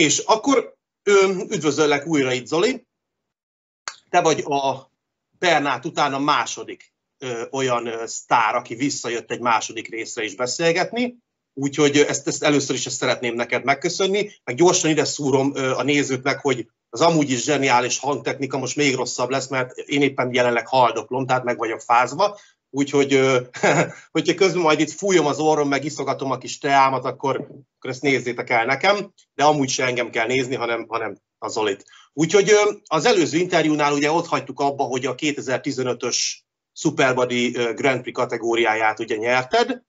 És akkor üdvözöllek újra itt, Zoli. Te vagy a Bernát után a második olyan ö, sztár, aki visszajött egy második részre is beszélgetni. Úgyhogy ezt, ezt először is ezt szeretném neked megköszönni, meg gyorsan ide szúrom a nézőknek, hogy az amúgy is zseniális hangtechnika most még rosszabb lesz, mert én éppen jelenleg haldoklom, tehát meg vagyok fázva, úgyhogy hogyha közben majd itt fújom az orrom, meg iszogatom a kis teámat, akkor, akkor ezt nézzétek el nekem, de amúgy se engem kell nézni, hanem, hanem a Zolit. Úgyhogy az előző interjúnál ugye ott hagytuk abba, hogy a 2015-ös Superbody Grand Prix kategóriáját ugye nyerted,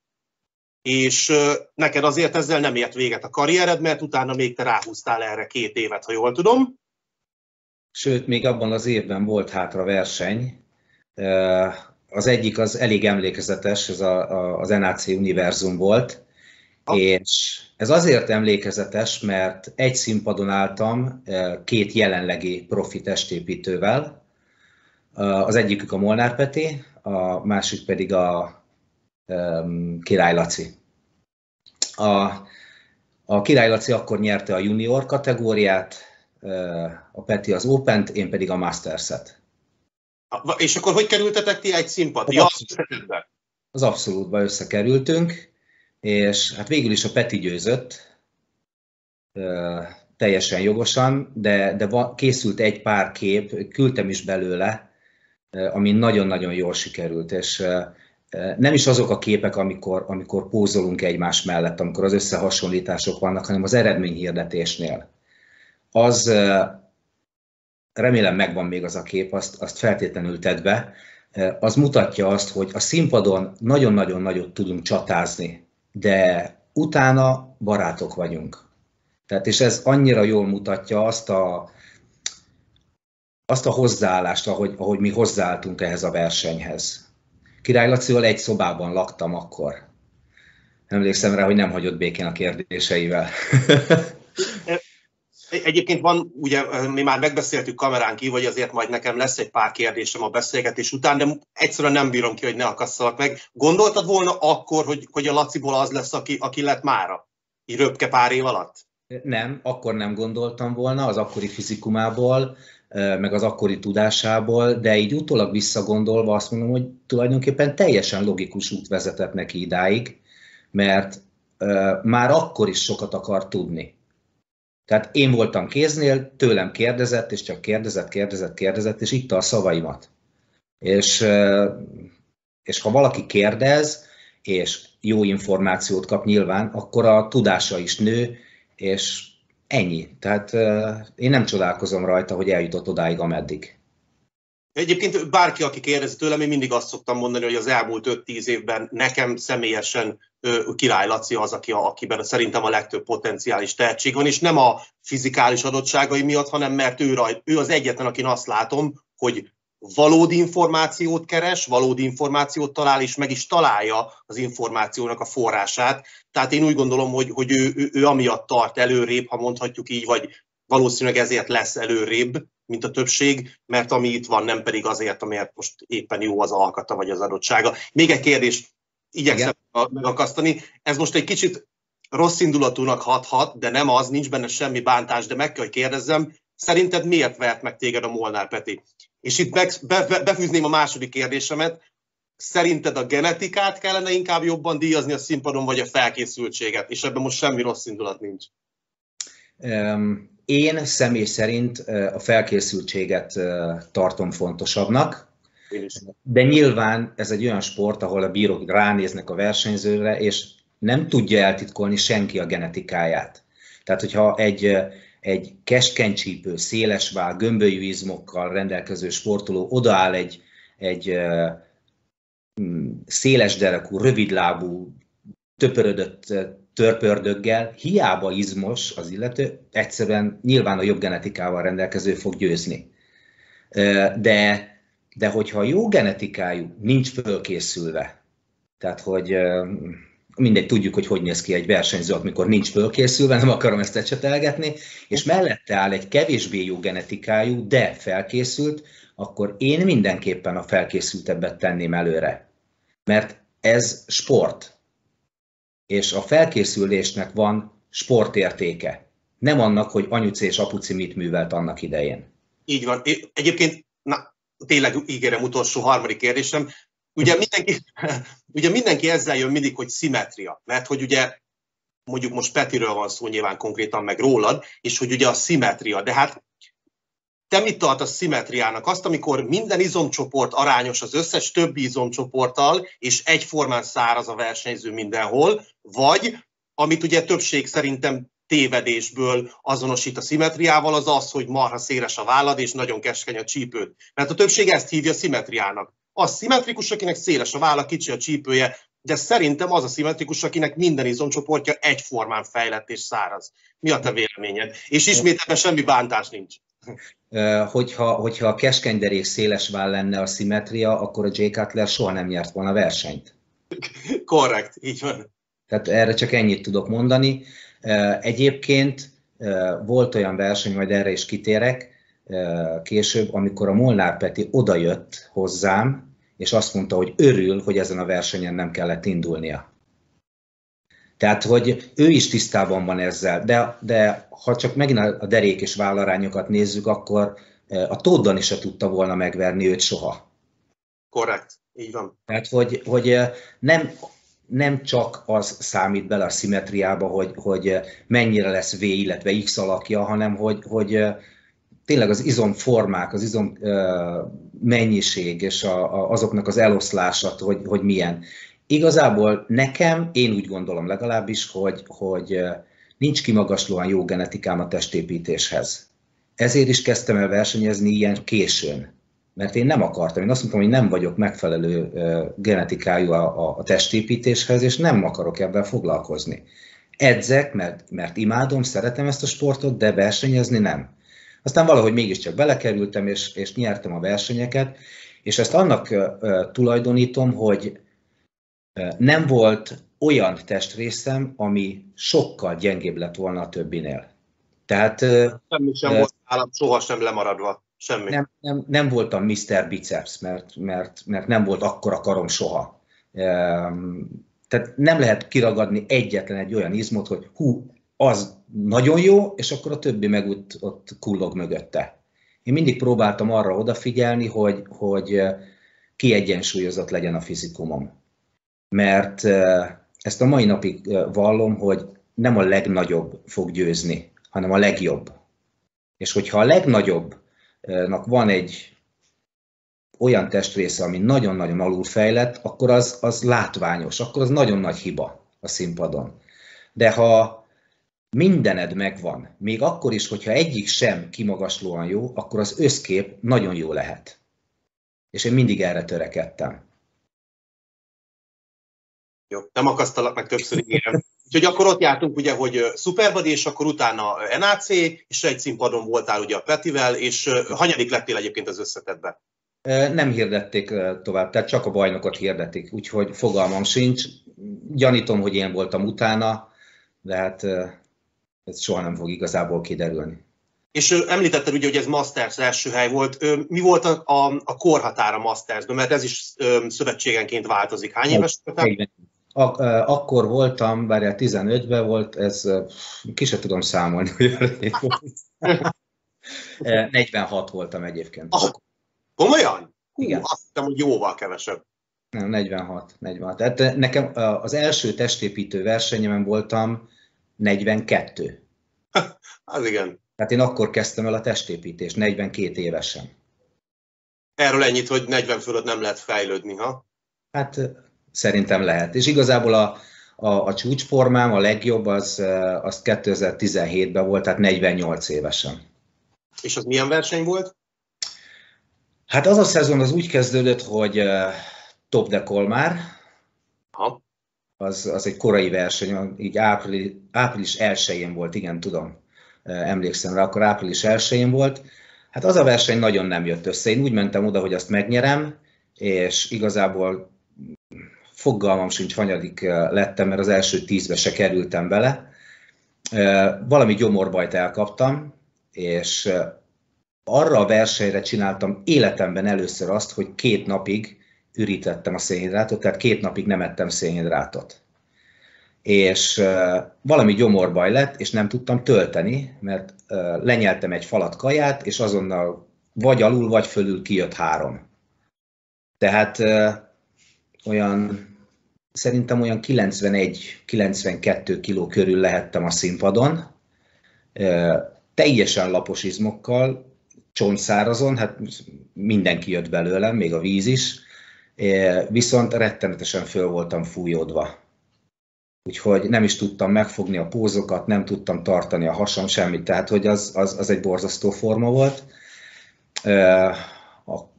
és neked azért ezzel nem ért véget a karriered, mert utána még te ráhúztál erre két évet, ha jól tudom. Sőt, még abban az évben volt hátra verseny. Az egyik az elég emlékezetes, ez a, a, az NAC Univerzum volt, ah. és ez azért emlékezetes, mert egy színpadon álltam két jelenlegi profi testépítővel, az egyikük a Molnár Peti, a másik pedig a um, Király Laci. A, a Király Laci akkor nyerte a junior kategóriát, a Peti az Open-t, én pedig a Masters-et. És akkor hogy kerültetek ti egy színpad? Ja, az abszolútba összekerültünk, és hát végül is a Peti győzött, teljesen jogosan, de, de készült egy pár kép, küldtem is belőle, ami nagyon-nagyon jól sikerült, és nem is azok a képek, amikor, amikor pózolunk egymás mellett, amikor az összehasonlítások vannak, hanem az eredményhirdetésnél. Az remélem megvan még az a kép, azt, azt feltétlenül tedd be, az mutatja azt, hogy a színpadon nagyon-nagyon nagyot tudunk csatázni, de utána barátok vagyunk. Tehát és ez annyira jól mutatja azt a, azt a hozzáállást, ahogy, ahogy mi hozzáálltunk ehhez a versenyhez. Király Lacival egy szobában laktam akkor. Emlékszem rá, hogy nem hagyott békén a kérdéseivel. Egyébként van, ugye mi már megbeszéltük kamerán kívül, hogy azért majd nekem lesz egy pár kérdésem a beszélgetés után, de egyszerűen nem bírom ki, hogy ne akasszalak meg. Gondoltad volna akkor, hogy, hogy a Laciból az lesz, aki, aki lett mára? Így röpke pár év alatt? Nem, akkor nem gondoltam volna, az akkori fizikumából, meg az akkori tudásából, de így utólag visszagondolva azt mondom, hogy tulajdonképpen teljesen logikus út vezetett neki idáig, mert már akkor is sokat akar tudni. Tehát én voltam kéznél, tőlem kérdezett, és csak kérdezett, kérdezett, kérdezett, és itt a szavaimat. És, és ha valaki kérdez, és jó információt kap nyilván, akkor a tudása is nő, és ennyi. Tehát én nem csodálkozom rajta, hogy eljutott odáig, ameddig. Egyébként bárki, aki kérdezi tőlem, én mindig azt szoktam mondani, hogy az elmúlt 5-10 évben nekem személyesen Király Laci az, aki, akiben szerintem a legtöbb potenciális tehetség van, és nem a fizikális adottságai miatt, hanem mert ő, rajt, ő az egyetlen, akin azt látom, hogy valódi információt keres, valódi információt talál, és meg is találja az információnak a forrását. Tehát én úgy gondolom, hogy, hogy ő, ő, ő amiatt tart előrébb, ha mondhatjuk így, vagy valószínűleg ezért lesz előrébb, mint a többség, mert ami itt van, nem pedig azért, amiért most éppen jó az alkata vagy az adottsága. Még egy kérdés, igyekszem Igen. megakasztani. Ez most egy kicsit rossz indulatúnak hathat, de nem az, nincs benne semmi bántás, de meg kell, hogy kérdezzem, szerinted miért vert meg téged a Molnár Peti? És itt be, be, befűzném a második kérdésemet, szerinted a genetikát kellene inkább jobban díjazni a színpadon, vagy a felkészültséget? És ebben most semmi rossz indulat nincs. Én személy szerint a felkészültséget tartom fontosabbnak, de nyilván ez egy olyan sport, ahol a bírók ránéznek a versenyzőre, és nem tudja eltitkolni senki a genetikáját. Tehát, hogyha egy, egy keskenycsípő, szélesvál, gömbölyű izmokkal rendelkező sportoló odaáll egy, egy széles derekú, rövidlábú, töpörödött törpördöggel, hiába izmos az illető, egyszerűen nyilván a jobb genetikával rendelkező fog győzni. De, de hogyha a jó genetikájú nincs fölkészülve, tehát hogy mindegy, tudjuk, hogy hogy néz ki egy versenyző, amikor nincs fölkészülve, nem akarom ezt ecsetelgetni, és mellette áll egy kevésbé jó genetikájú, de felkészült, akkor én mindenképpen a felkészültebbet tenném előre. Mert ez sport és a felkészülésnek van sportértéke. Nem annak, hogy anyuci és apuci mit művelt annak idején. Így van. Egyébként, na, tényleg ígérem utolsó harmadik kérdésem. Ugye mindenki, ugye mindenki ezzel jön mindig, hogy szimetria, mert hogy ugye mondjuk most Petiről van szó nyilván konkrétan, meg rólad, és hogy ugye a szimetria, de hát te mit tartasz szimetriának? Azt, amikor minden izomcsoport arányos az összes többi izomcsoporttal, és egyformán száraz a versenyző mindenhol, vagy, amit ugye többség szerintem tévedésből azonosít a szimetriával, az az, hogy marha széles a vállad, és nagyon keskeny a csípőd. Mert a többség ezt hívja szimetriának. Az szimmetrikus, akinek széles a válla, kicsi a csípője, de szerintem az a szimmetrikus, akinek minden izomcsoportja egyformán fejlett és száraz. Mi a te véleményed? És ismét ebben semmi bántás nincs. Hogyha, hogyha a keskeny derék széles váll lenne a szimmetria, akkor a Jay Cutler soha nem nyert volna versenyt. Korrekt, így van. Tehát erre csak ennyit tudok mondani. Egyébként volt olyan verseny, majd erre is kitérek később, amikor a Molnár Peti odajött hozzám, és azt mondta, hogy örül, hogy ezen a versenyen nem kellett indulnia. Tehát, hogy ő is tisztában van ezzel, de, de ha csak megint a derék és vállarányokat nézzük, akkor a Tóddan is se tudta volna megverni őt soha. Korrekt, így van. Tehát, hogy, hogy nem, nem csak az számít bele a szimetriába, hogy, hogy mennyire lesz V, illetve X alakja, hanem hogy, hogy tényleg az izomformák, az izom mennyiség és a, a, azoknak az eloszlása, hogy, hogy milyen. Igazából nekem, én úgy gondolom legalábbis, hogy, hogy nincs kimagaslóan jó genetikám a testépítéshez. Ezért is kezdtem el versenyezni ilyen későn. Mert én nem akartam, én azt mondtam, hogy nem vagyok megfelelő genetikájú a, a testépítéshez, és nem akarok ebben foglalkozni. Edzek, mert, mert imádom, szeretem ezt a sportot, de versenyezni nem. Aztán valahogy mégiscsak belekerültem, és, és nyertem a versenyeket, és ezt annak tulajdonítom, hogy nem volt olyan testrészem, ami sokkal gyengébb lett volna a többinél. Tehát, Semmi sem volt nálam sohasem lemaradva. Semmi. Nem, nem, nem voltam Mr. Biceps, mert, mert, mert nem volt akkora karom soha. Tehát nem lehet kiragadni egyetlen egy olyan izmot, hogy hú, az nagyon jó, és akkor a többi meg ott, ott kullog mögötte. Én mindig próbáltam arra odafigyelni, hogy, hogy kiegyensúlyozott legyen a fizikumom. Mert ezt a mai napig vallom, hogy nem a legnagyobb fog győzni, hanem a legjobb. És hogyha a legnagyobbnak van egy olyan testrésze, ami nagyon-nagyon alulfejlett, akkor az, az látványos, akkor az nagyon nagy hiba a színpadon. De ha mindened megvan, még akkor is, hogyha egyik sem kimagaslóan jó, akkor az összkép nagyon jó lehet. És én mindig erre törekedtem. Jó, nem akasztalak meg többször, igen. Úgyhogy akkor ott jártunk ugye, hogy Superbody, és akkor utána NAC, és egy színpadon voltál ugye a Petivel, és hanyadik lettél egyébként az összetetbe? Nem hirdették tovább, tehát csak a bajnokot hirdetik, úgyhogy fogalmam sincs. Gyanítom, hogy én voltam utána, de hát ez soha nem fog igazából kiderülni. És említetted ugye, hogy ez Masters első hely volt. Mi volt a, a, a korhatára Mastersben? Mert ez is szövetségenként változik. Hány éves voltál? Ak- akkor voltam, bár 15-ben volt, ez ki se tudom számolni, hogy 46 voltam egyébként. Ah, komolyan? Hú, Igen. Azt hittem, hogy jóval kevesebb. Nem, 46. 46. Tehát nekem az első testépítő versenyemen voltam 42. Az igen. Tehát én akkor kezdtem el a testépítést, 42 évesen. Erről ennyit, hogy 40 fölött nem lehet fejlődni, ha? Hát szerintem lehet. És igazából a, a, a csúcsformám, a legjobb, az, az 2017-ben volt, tehát 48 évesen. És az milyen verseny volt? Hát az a szezon az úgy kezdődött, hogy Top de Colmar, ha az, az egy korai verseny, így április, április 1-én volt, igen, tudom, emlékszem rá, akkor április 1-én volt. Hát az a verseny nagyon nem jött össze. Én úgy mentem oda, hogy azt megnyerem, és igazából fogalmam sincs, hanyadik lettem, mert az első tízbe se kerültem bele. Valami gyomorbajt elkaptam, és arra a versenyre csináltam életemben először azt, hogy két napig ürítettem a szénhidrátot, tehát két napig nem ettem szénhidrátot. és valami gyomorbaj lett, és nem tudtam tölteni, mert lenyeltem egy falat kaját, és azonnal vagy alul, vagy fölül kijött három. Tehát olyan, szerintem olyan 91-92 kiló körül lehettem a színpadon, teljesen lapos izmokkal, csontszárazon, hát mindenki jött belőlem, még a víz is, viszont rettenetesen föl voltam fújódva. Úgyhogy nem is tudtam megfogni a pózokat, nem tudtam tartani a hasam, semmit, tehát hogy az, az, az egy borzasztó forma volt.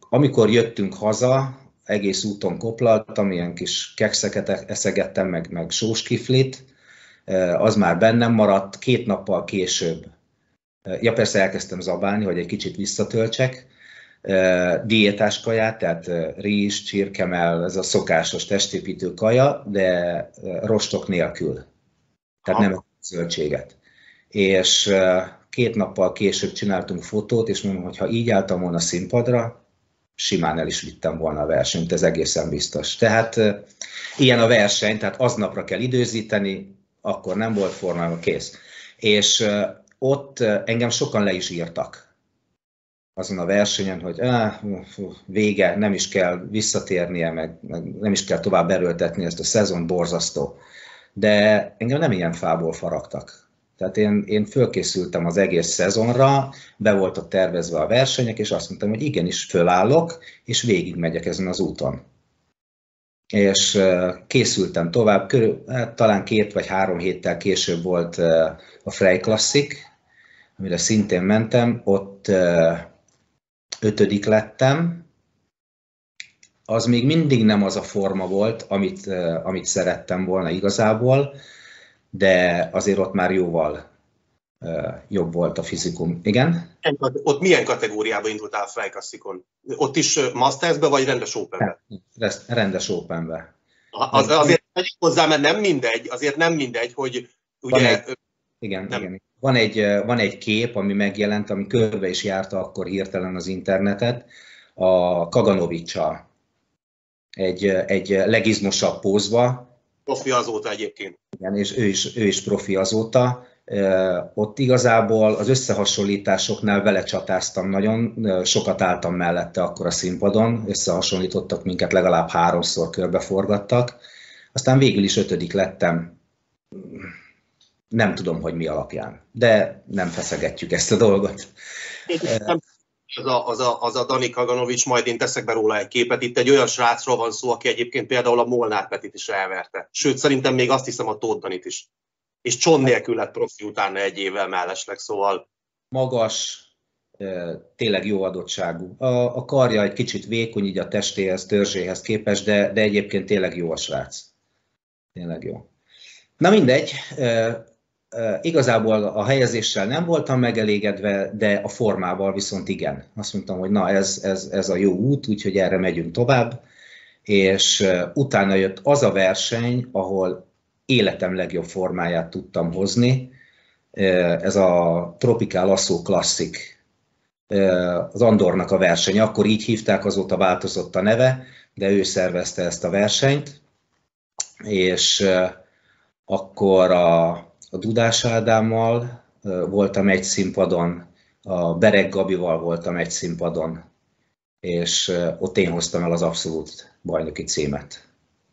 Amikor jöttünk haza, egész úton koplaltam, ilyen kis kekszeket eszegettem, meg, meg sóskiflit, az már bennem maradt, két nappal később. Ja persze elkezdtem zabálni, hogy egy kicsit visszatöltsek, diétás kaját, tehát rizs, csirkemel, ez a szokásos testépítő kaja, de rostok nélkül. Tehát nem zöldséget. És két nappal később csináltunk fotót, és mondom, hogy ha így álltam volna színpadra, simán el is vittem volna a versenyt, ez egészen biztos. Tehát ilyen a verseny, tehát aznapra kell időzíteni, akkor nem volt formában kész. És ott engem sokan le is írtak azon a versenyen, hogy áh, vége, nem is kell visszatérnie, meg, meg nem is kell tovább erőltetni ezt a szezon, borzasztó. De engem nem ilyen fából faragtak. Tehát én, én fölkészültem az egész szezonra, be voltak tervezve a versenyek, és azt mondtam, hogy igenis fölállok, és végigmegyek ezen az úton. És készültem tovább, körül, hát, talán két vagy három héttel később volt a Frey Classic, amire szintén mentem, ott ötödik lettem, az még mindig nem az a forma volt, amit, amit szerettem volna igazából, de azért ott már jóval jobb volt a fizikum. Igen? Ott milyen kategóriába indultál Flykasszikon? Ott is Mastersbe vagy rendes Openbe? Rendes Openbe. Az, azért megyünk hozzá, mert nem mindegy, azért nem mindegy, hogy ugye... Egy, igen, nem. igen. Van egy, van egy kép, ami megjelent, ami körbe is járta akkor hirtelen az internetet, a Kaganovicsal. Egy, egy legizmosabb pózva. Profi azóta egyébként. Igen, és ő is, ő is profi azóta. Ott igazából az összehasonlításoknál vele csatáztam nagyon, sokat álltam mellette akkor a színpadon, összehasonlítottak minket, legalább háromszor körbeforgattak. Aztán végül is ötödik lettem nem tudom, hogy mi alapján, de nem feszegetjük ezt a dolgot. Az a, az, a, az a Dani Kaganovics, majd én teszek be róla egy képet. Itt egy olyan srácról van szó, aki egyébként például a Molnár Petit is elverte. Sőt, szerintem még azt hiszem a Tóth Danit is. És Cson nélkül lett profi utána egy évvel mellesleg, szóval... Magas, tényleg jó adottságú. A, a karja egy kicsit vékony, így a testéhez, törzséhez képest, de, de egyébként tényleg jó a srác. Tényleg jó. Na mindegy, Igazából a helyezéssel nem voltam megelégedve, de a formával viszont igen. Azt mondtam, hogy na ez, ez, ez a jó út, úgyhogy erre megyünk tovább. És utána jött az a verseny, ahol életem legjobb formáját tudtam hozni. Ez a Tropical Lasso Classic, az Andornak a verseny. Akkor így hívták, azóta változott a neve, de ő szervezte ezt a versenyt. És akkor a a Dudás Ádámmal voltam egy színpadon, a Bereg Gabival voltam egy színpadon, és ott én hoztam el az abszolút bajnoki címet.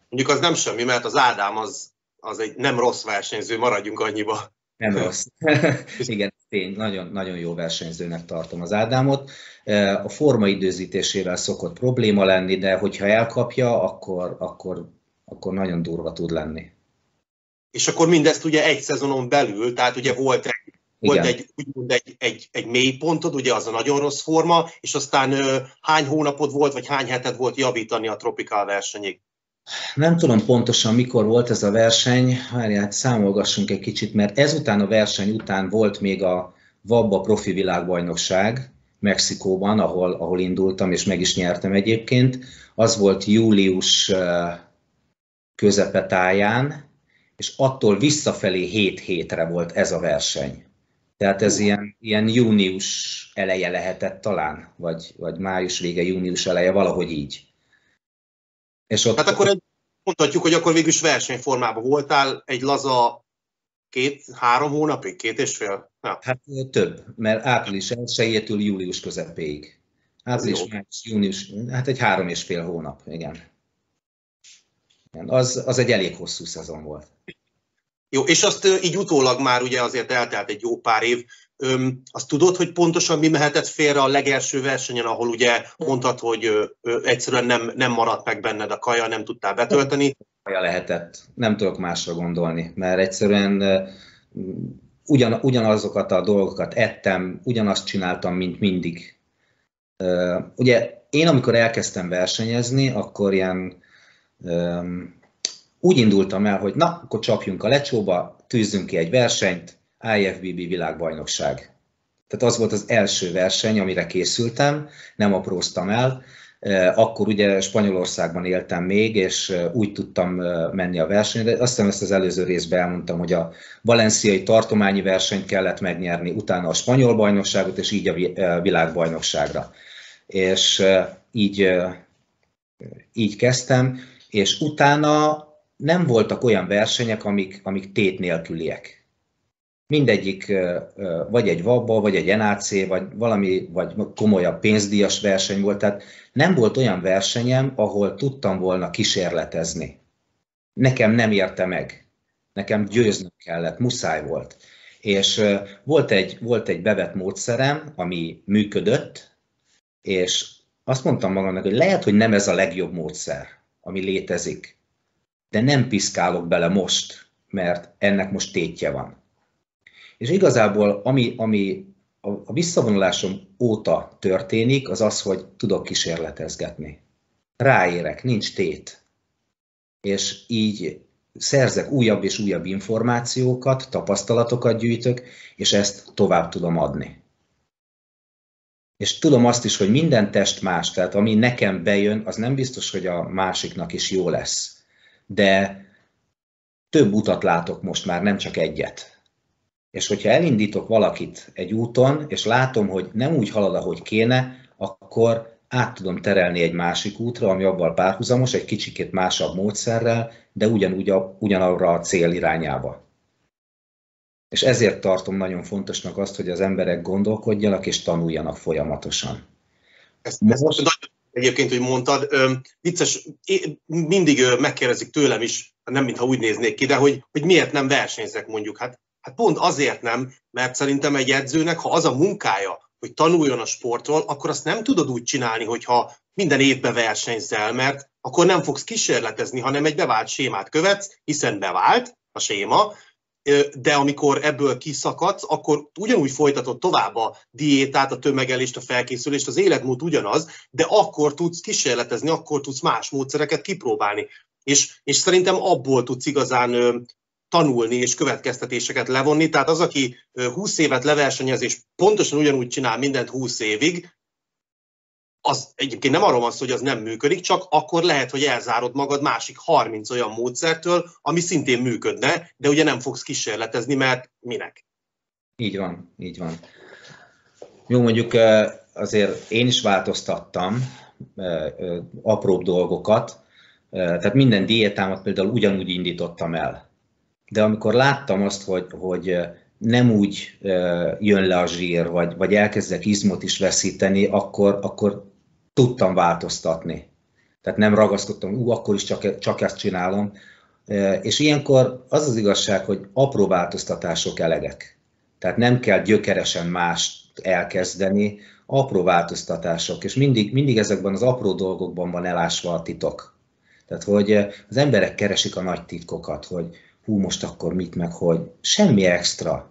Mondjuk az nem semmi, mert az Ádám az, az egy nem rossz versenyző, maradjunk annyiba. Nem rossz. Igen, tény, nagyon, nagyon jó versenyzőnek tartom az Ádámot. A forma időzítésével szokott probléma lenni, de hogyha elkapja, akkor, akkor, akkor nagyon durva tud lenni és akkor mindezt ugye egy szezonon belül, tehát ugye volt egy, volt egy, úgymond egy, egy, egy mélypontod, ugye az a nagyon rossz forma, és aztán ö, hány hónapod volt, vagy hány heted volt javítani a tropikál versenyig? Nem tudom pontosan, mikor volt ez a verseny, hát számolgassunk egy kicsit, mert ezután a verseny után volt még a Vabba profi világbajnokság Mexikóban, ahol, ahol indultam, és meg is nyertem egyébként. Az volt július közepetáján, és attól visszafelé 7 hétre volt ez a verseny. Tehát ez ilyen, ilyen június eleje lehetett talán, vagy, vagy május vége, június eleje, valahogy így. És ott, hát akkor egy mondhatjuk, hogy akkor végül is versenyformában voltál egy laza két-három hónapig, két és fél? Ja. Hát több, mert április 1 július közepéig. Április, május, június, hát egy három és fél hónap, igen. Az, az egy elég hosszú szezon volt. Jó, és azt így utólag már ugye azért eltelt egy jó pár év. Öm, azt tudod, hogy pontosan mi mehetett félre a legelső versenyen, ahol ugye mondtad, hogy ö, ö, egyszerűen nem, nem maradt meg benned a kaja, nem tudtál betölteni? Kaja lehetett. Nem tudok másra gondolni, mert egyszerűen ugyan, ugyanazokat a dolgokat ettem, ugyanazt csináltam, mint mindig. Ugye én, amikor elkezdtem versenyezni, akkor ilyen úgy indultam el, hogy na, akkor csapjunk a lecsóba, tűzzünk ki egy versenyt, IFBB világbajnokság. Tehát az volt az első verseny, amire készültem, nem apróztam el. Akkor ugye Spanyolországban éltem még, és úgy tudtam menni a versenyre. Azt hiszem ezt az előző részben elmondtam, hogy a valenciai tartományi versenyt kellett megnyerni, utána a spanyol bajnokságot, és így a világbajnokságra. És így, így kezdtem, és utána nem voltak olyan versenyek, amik, amik tét nélküliek. Mindegyik vagy egy VABA, vagy egy NAC, vagy valami, vagy komolyabb pénzdíjas verseny volt. Tehát nem volt olyan versenyem, ahol tudtam volna kísérletezni. Nekem nem érte meg. Nekem győznöm kellett, muszáj volt. És volt egy, volt egy bevett módszerem, ami működött, és azt mondtam magamnak, hogy lehet, hogy nem ez a legjobb módszer, ami létezik, de nem piszkálok bele most, mert ennek most tétje van. És igazából ami, ami a visszavonulásom óta történik, az az, hogy tudok kísérletezgetni. Ráérek, nincs tét. És így szerzek újabb és újabb információkat, tapasztalatokat gyűjtök, és ezt tovább tudom adni. És tudom azt is, hogy minden test más, tehát ami nekem bejön, az nem biztos, hogy a másiknak is jó lesz de több utat látok most már, nem csak egyet. És hogyha elindítok valakit egy úton, és látom, hogy nem úgy halad, ahogy kéne, akkor át tudom terelni egy másik útra, ami abban párhuzamos, egy kicsikét másabb módszerrel, de ugyanúgy a, ugyanarra a cél irányába. És ezért tartom nagyon fontosnak azt, hogy az emberek gondolkodjanak és tanuljanak folyamatosan. Ezt, ezt egyébként, hogy mondtad. Vicces, mindig megkérdezik tőlem is, nem mintha úgy néznék ki, de hogy, hogy miért nem versenyzek mondjuk. Hát, hát pont azért nem, mert szerintem egy edzőnek, ha az a munkája, hogy tanuljon a sportról, akkor azt nem tudod úgy csinálni, hogyha minden évben versenyzel, mert akkor nem fogsz kísérletezni, hanem egy bevált sémát követsz, hiszen bevált a séma, de amikor ebből kiszakadsz, akkor ugyanúgy folytatod tovább a diétát, a tömegelést, a felkészülést, az életmód ugyanaz, de akkor tudsz kísérletezni, akkor tudsz más módszereket kipróbálni. És, és szerintem abból tudsz igazán tanulni és következtetéseket levonni. Tehát az, aki 20 évet leversenyez és pontosan ugyanúgy csinál mindent 20 évig, az egyébként nem arról van szó, hogy az nem működik, csak akkor lehet, hogy elzárod magad másik 30 olyan módszertől, ami szintén működne, de ugye nem fogsz kísérletezni, mert minek? Így van, így van. Jó, mondjuk azért én is változtattam apróbb dolgokat, tehát minden diétámat például ugyanúgy indítottam el. De amikor láttam azt, hogy, hogy nem úgy jön le a zsír, vagy, vagy elkezdek izmot is veszíteni, akkor, akkor tudtam változtatni. Tehát nem ragaszkodtam, ú, akkor is csak, csak ezt csinálom. És ilyenkor az az igazság, hogy apró változtatások elegek. Tehát nem kell gyökeresen mást elkezdeni, apró változtatások, és mindig, mindig ezekben az apró dolgokban van elásva a titok. Tehát, hogy az emberek keresik a nagy titkokat, hogy hú, most akkor mit, meg hogy semmi extra,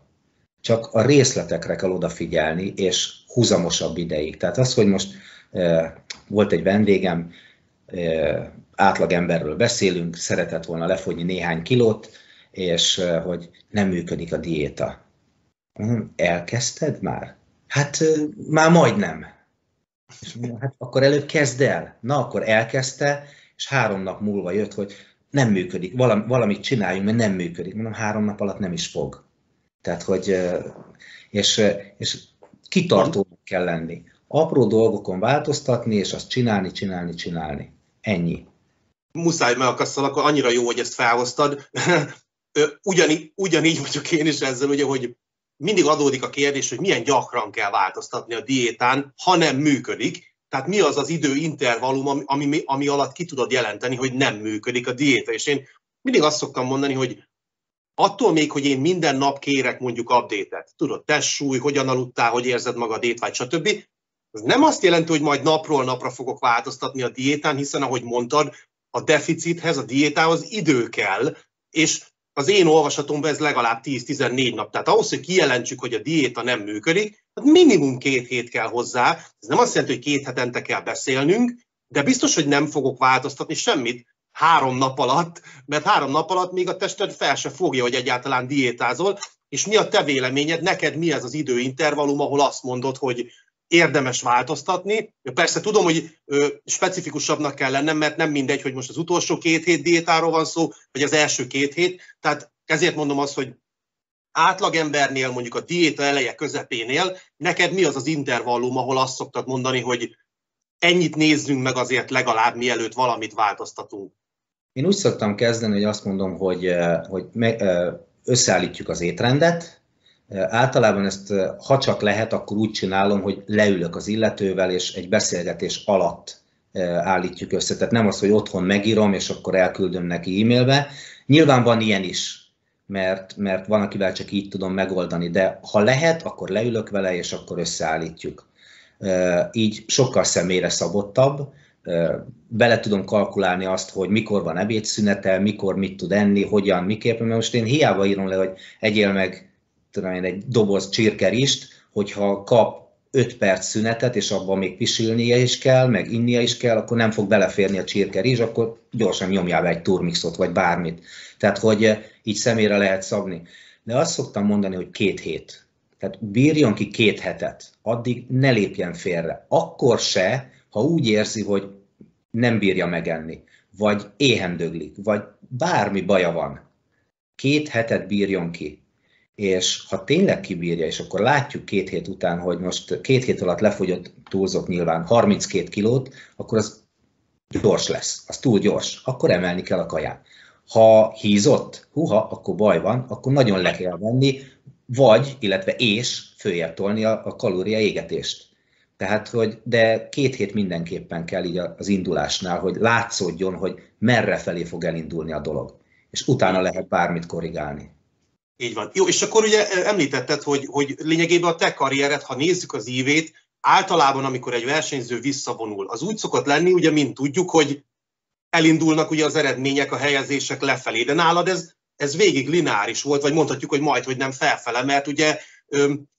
csak a részletekre kell odafigyelni, és húzamosabb ideig. Tehát az, hogy most volt egy vendégem, átlagemberről beszélünk, szeretett volna lefogyni néhány kilót, és hogy nem működik a diéta. Elkezdted már? Hát már majdnem. És hát akkor előbb kezd el. Na, akkor elkezdte, és három nap múlva jött, hogy nem működik, valamit csináljunk, mert nem működik. Mondom, három nap alatt nem is fog. Tehát, hogy, és, és kitartónak kell lenni apró dolgokon változtatni, és azt csinálni, csinálni, csinálni. Ennyi. muszáj megakasszal, akkor annyira jó, hogy ezt felhoztad. Ugyaní, ugyanígy vagyok én is ezzel, ugye, hogy mindig adódik a kérdés, hogy milyen gyakran kell változtatni a diétán, ha nem működik. Tehát mi az az idő intervallum, ami, ami alatt ki tudod jelenteni, hogy nem működik a diéta. És én mindig azt szoktam mondani, hogy attól még, hogy én minden nap kérek mondjuk update-et, tudod, testsúly, hogyan aludtál, hogy érzed magad, étvágy, stb. Ez nem azt jelenti, hogy majd napról napra fogok változtatni a diétán, hiszen ahogy mondtad, a deficithez, a diétához idő kell, és az én olvasatomban ez legalább 10-14 nap. Tehát ahhoz, hogy kijelentsük, hogy a diéta nem működik, hát minimum két hét kell hozzá. Ez nem azt jelenti, hogy két hetente kell beszélnünk, de biztos, hogy nem fogok változtatni semmit három nap alatt, mert három nap alatt még a tested fel se fogja, hogy egyáltalán diétázol, és mi a te véleményed, neked mi ez az időintervallum, ahol azt mondod, hogy érdemes változtatni. Persze tudom, hogy specifikusabbnak kell lennem, mert nem mindegy, hogy most az utolsó két hét diétáról van szó, vagy az első két hét. Tehát ezért mondom azt, hogy átlagembernél, mondjuk a diéta eleje közepénél, neked mi az az intervallum, ahol azt szoktad mondani, hogy ennyit nézzünk meg azért legalább, mielőtt valamit változtatunk? Én úgy szoktam kezdeni, hogy azt mondom, hogy, hogy összeállítjuk az étrendet, Általában ezt, ha csak lehet, akkor úgy csinálom, hogy leülök az illetővel, és egy beszélgetés alatt állítjuk össze. Tehát nem az, hogy otthon megírom, és akkor elküldöm neki e-mailbe. Nyilván van ilyen is, mert, mert van, akivel csak így tudom megoldani, de ha lehet, akkor leülök vele, és akkor összeállítjuk. Így sokkal személyre szabottabb, bele tudom kalkulálni azt, hogy mikor van ebédszünete, mikor mit tud enni, hogyan, miképpen, mert most én hiába írom le, hogy egyél meg tudom én, egy doboz csirkerist, hogyha kap 5 perc szünetet, és abban még pisilnie is kell, meg innia is kell, akkor nem fog beleférni a csirkerizs, akkor gyorsan nyomjál be egy turmixot, vagy bármit. Tehát, hogy eh, így személyre lehet szabni. De azt szoktam mondani, hogy két hét. Tehát bírjon ki két hetet, addig ne lépjen félre. Akkor se, ha úgy érzi, hogy nem bírja megenni, vagy éhendöglik, vagy bármi baja van. Két hetet bírjon ki és ha tényleg kibírja, és akkor látjuk két hét után, hogy most két hét alatt lefogyott túlzott nyilván 32 kilót, akkor az gyors lesz, az túl gyors, akkor emelni kell a kaját. Ha hízott, huha, akkor baj van, akkor nagyon le kell venni, vagy, illetve és följebb tolni a, a kalória égetést. Tehát, hogy, de két hét mindenképpen kell így az indulásnál, hogy látszódjon, hogy merre felé fog elindulni a dolog. És utána lehet bármit korrigálni. Így van. Jó, és akkor ugye említetted, hogy, hogy lényegében a te karriered, ha nézzük az ívét, általában, amikor egy versenyző visszavonul, az úgy szokott lenni, ugye, mint tudjuk, hogy elindulnak ugye az eredmények, a helyezések lefelé, de nálad ez, ez végig lineáris volt, vagy mondhatjuk, hogy majd, hogy nem felfele, mert ugye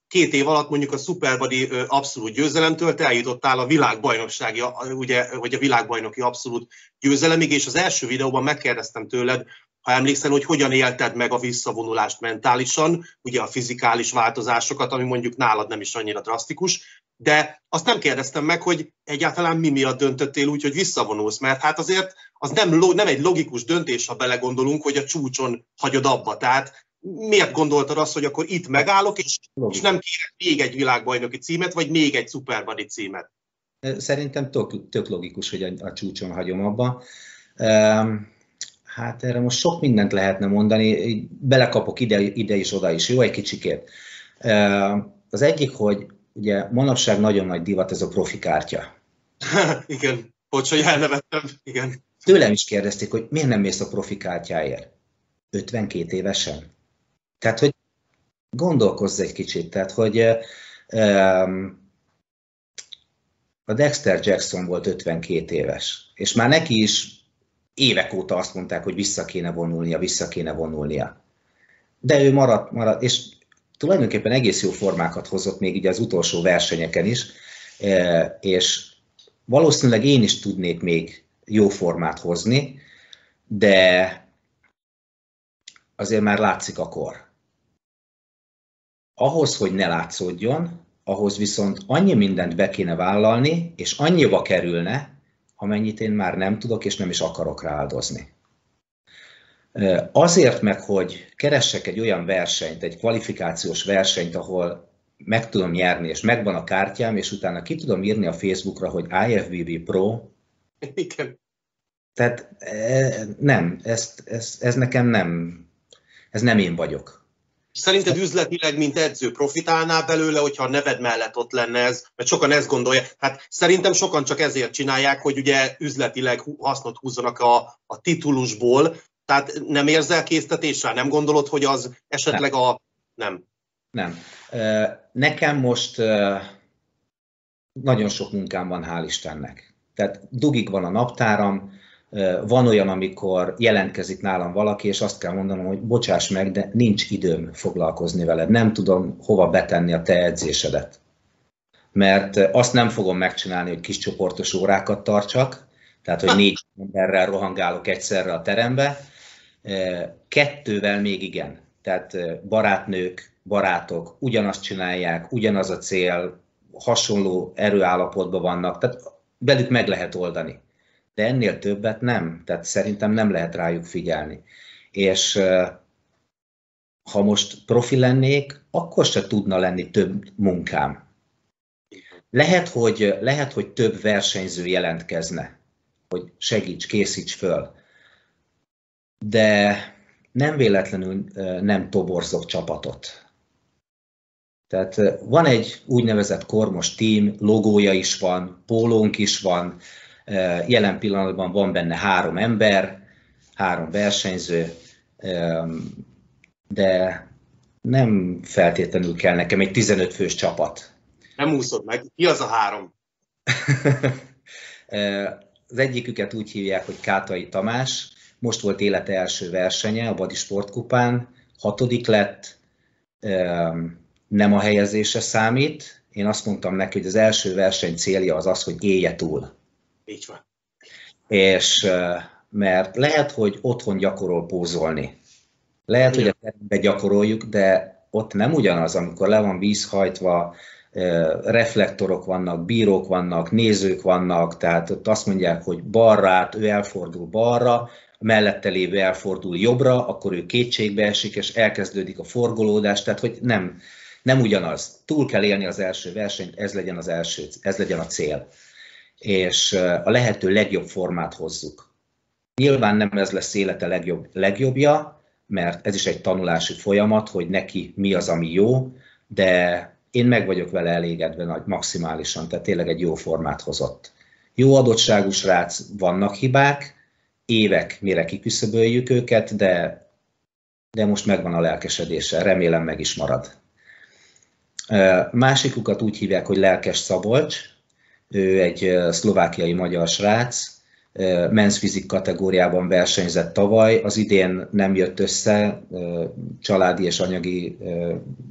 két év alatt mondjuk a Superbody abszolút győzelemtől te eljutottál a világbajnoksági, ugye, vagy a világbajnoki abszolút győzelemig, és az első videóban megkérdeztem tőled, ha emlékszel, hogy hogyan élted meg a visszavonulást mentálisan, ugye a fizikális változásokat, ami mondjuk nálad nem is annyira drasztikus, de azt nem kérdeztem meg, hogy egyáltalán mi miatt döntöttél úgy, hogy visszavonulsz, mert hát azért az nem, nem egy logikus döntés, ha belegondolunk, hogy a csúcson hagyod abba. Tehát miért gondoltad azt, hogy akkor itt megállok, és, és nem kérek még egy világbajnoki címet, vagy még egy szuperbadi címet? Szerintem tök, tök logikus, hogy a, a csúcson hagyom abba. Um, Hát erre most sok mindent lehetne mondani, belekapok ide, ide is, oda is, jó, egy kicsikét. Az egyik, hogy ugye manapság nagyon nagy divat ez a profi kártya. igen, bocs, hogy elnevettem, igen. Tőlem is kérdezték, hogy miért nem mész a profi kártyáért? 52 évesen? Tehát, hogy gondolkozz egy kicsit, tehát, hogy um, a Dexter Jackson volt 52 éves, és már neki is évek óta azt mondták, hogy vissza kéne vonulnia, vissza kéne vonulnia. De ő maradt, maradt, és tulajdonképpen egész jó formákat hozott még így az utolsó versenyeken is, e, és valószínűleg én is tudnék még jó formát hozni, de azért már látszik a kor. Ahhoz, hogy ne látszódjon, ahhoz viszont annyi mindent be kéne vállalni, és annyiba kerülne, amennyit én már nem tudok és nem is akarok rááldozni. Azért meg, hogy keressek egy olyan versenyt, egy kvalifikációs versenyt, ahol meg tudom nyerni, és megvan a kártyám, és utána ki tudom írni a Facebookra, hogy IFBB Pro, Igen. Tehát e, nem, ezt, ez, ez nekem nem, ez nem én vagyok. Szerinted üzletileg, mint edző profitálnál belőle, hogyha a neved mellett ott lenne ez? Mert sokan ezt gondolják. Hát szerintem sokan csak ezért csinálják, hogy ugye üzletileg hasznot húzzanak a, a titulusból. Tehát nem érzel késztetésre? Nem gondolod, hogy az esetleg nem. a... Nem. Nem. Nekem most nagyon sok munkám van, hál' Istennek. Tehát dugig van a naptáram, van olyan, amikor jelentkezik nálam valaki, és azt kell mondanom, hogy bocsáss meg, de nincs időm foglalkozni veled. Nem tudom hova betenni a te edzésedet. Mert azt nem fogom megcsinálni, hogy kis csoportos órákat tartsak, tehát hogy négy emberrel rohangálok egyszerre a terembe. Kettővel még igen. Tehát barátnők, barátok ugyanazt csinálják, ugyanaz a cél, hasonló erőállapotban vannak, tehát velük meg lehet oldani de ennél többet nem. Tehát szerintem nem lehet rájuk figyelni. És ha most profi lennék, akkor se tudna lenni több munkám. Lehet, hogy, lehet, hogy több versenyző jelentkezne, hogy segíts, készíts föl. De nem véletlenül nem toborzok csapatot. Tehát van egy úgynevezett kormos team, logója is van, pólónk is van, Jelen pillanatban van benne három ember, három versenyző, de nem feltétlenül kell nekem egy 15 fős csapat. Nem úszod meg. Ki az a három? az egyiküket úgy hívják, hogy Kátai Tamás. Most volt élete első versenye a Badi Sportkupán, hatodik lett, nem a helyezése számít. Én azt mondtam neki, hogy az első verseny célja az az, hogy élje túl. Így van. És mert lehet, hogy otthon gyakorol pózolni. Lehet, Igen. hogy a terembe gyakoroljuk, de ott nem ugyanaz, amikor le van vízhajtva, reflektorok vannak, bírók vannak, nézők vannak, tehát ott azt mondják, hogy balra ő elfordul balra, a mellette lévő elfordul jobbra, akkor ő kétségbe esik, és elkezdődik a forgolódás, tehát hogy nem, nem ugyanaz. Túl kell élni az első versenyt, ez legyen az első, ez legyen a cél és a lehető legjobb formát hozzuk. Nyilván nem ez lesz élete legjobb, legjobbja, mert ez is egy tanulási folyamat, hogy neki mi az, ami jó, de én meg vagyok vele elégedve nagy, maximálisan, tehát tényleg egy jó formát hozott. Jó adottságú srác, vannak hibák, évek, mire kiküszöböljük őket, de, de most megvan a lelkesedése, remélem meg is marad. Másikukat úgy hívják, hogy Lelkes Szabolcs, ő egy szlovákiai magyar srác, men's fizik kategóriában versenyzett tavaly, az idén nem jött össze családi és anyagi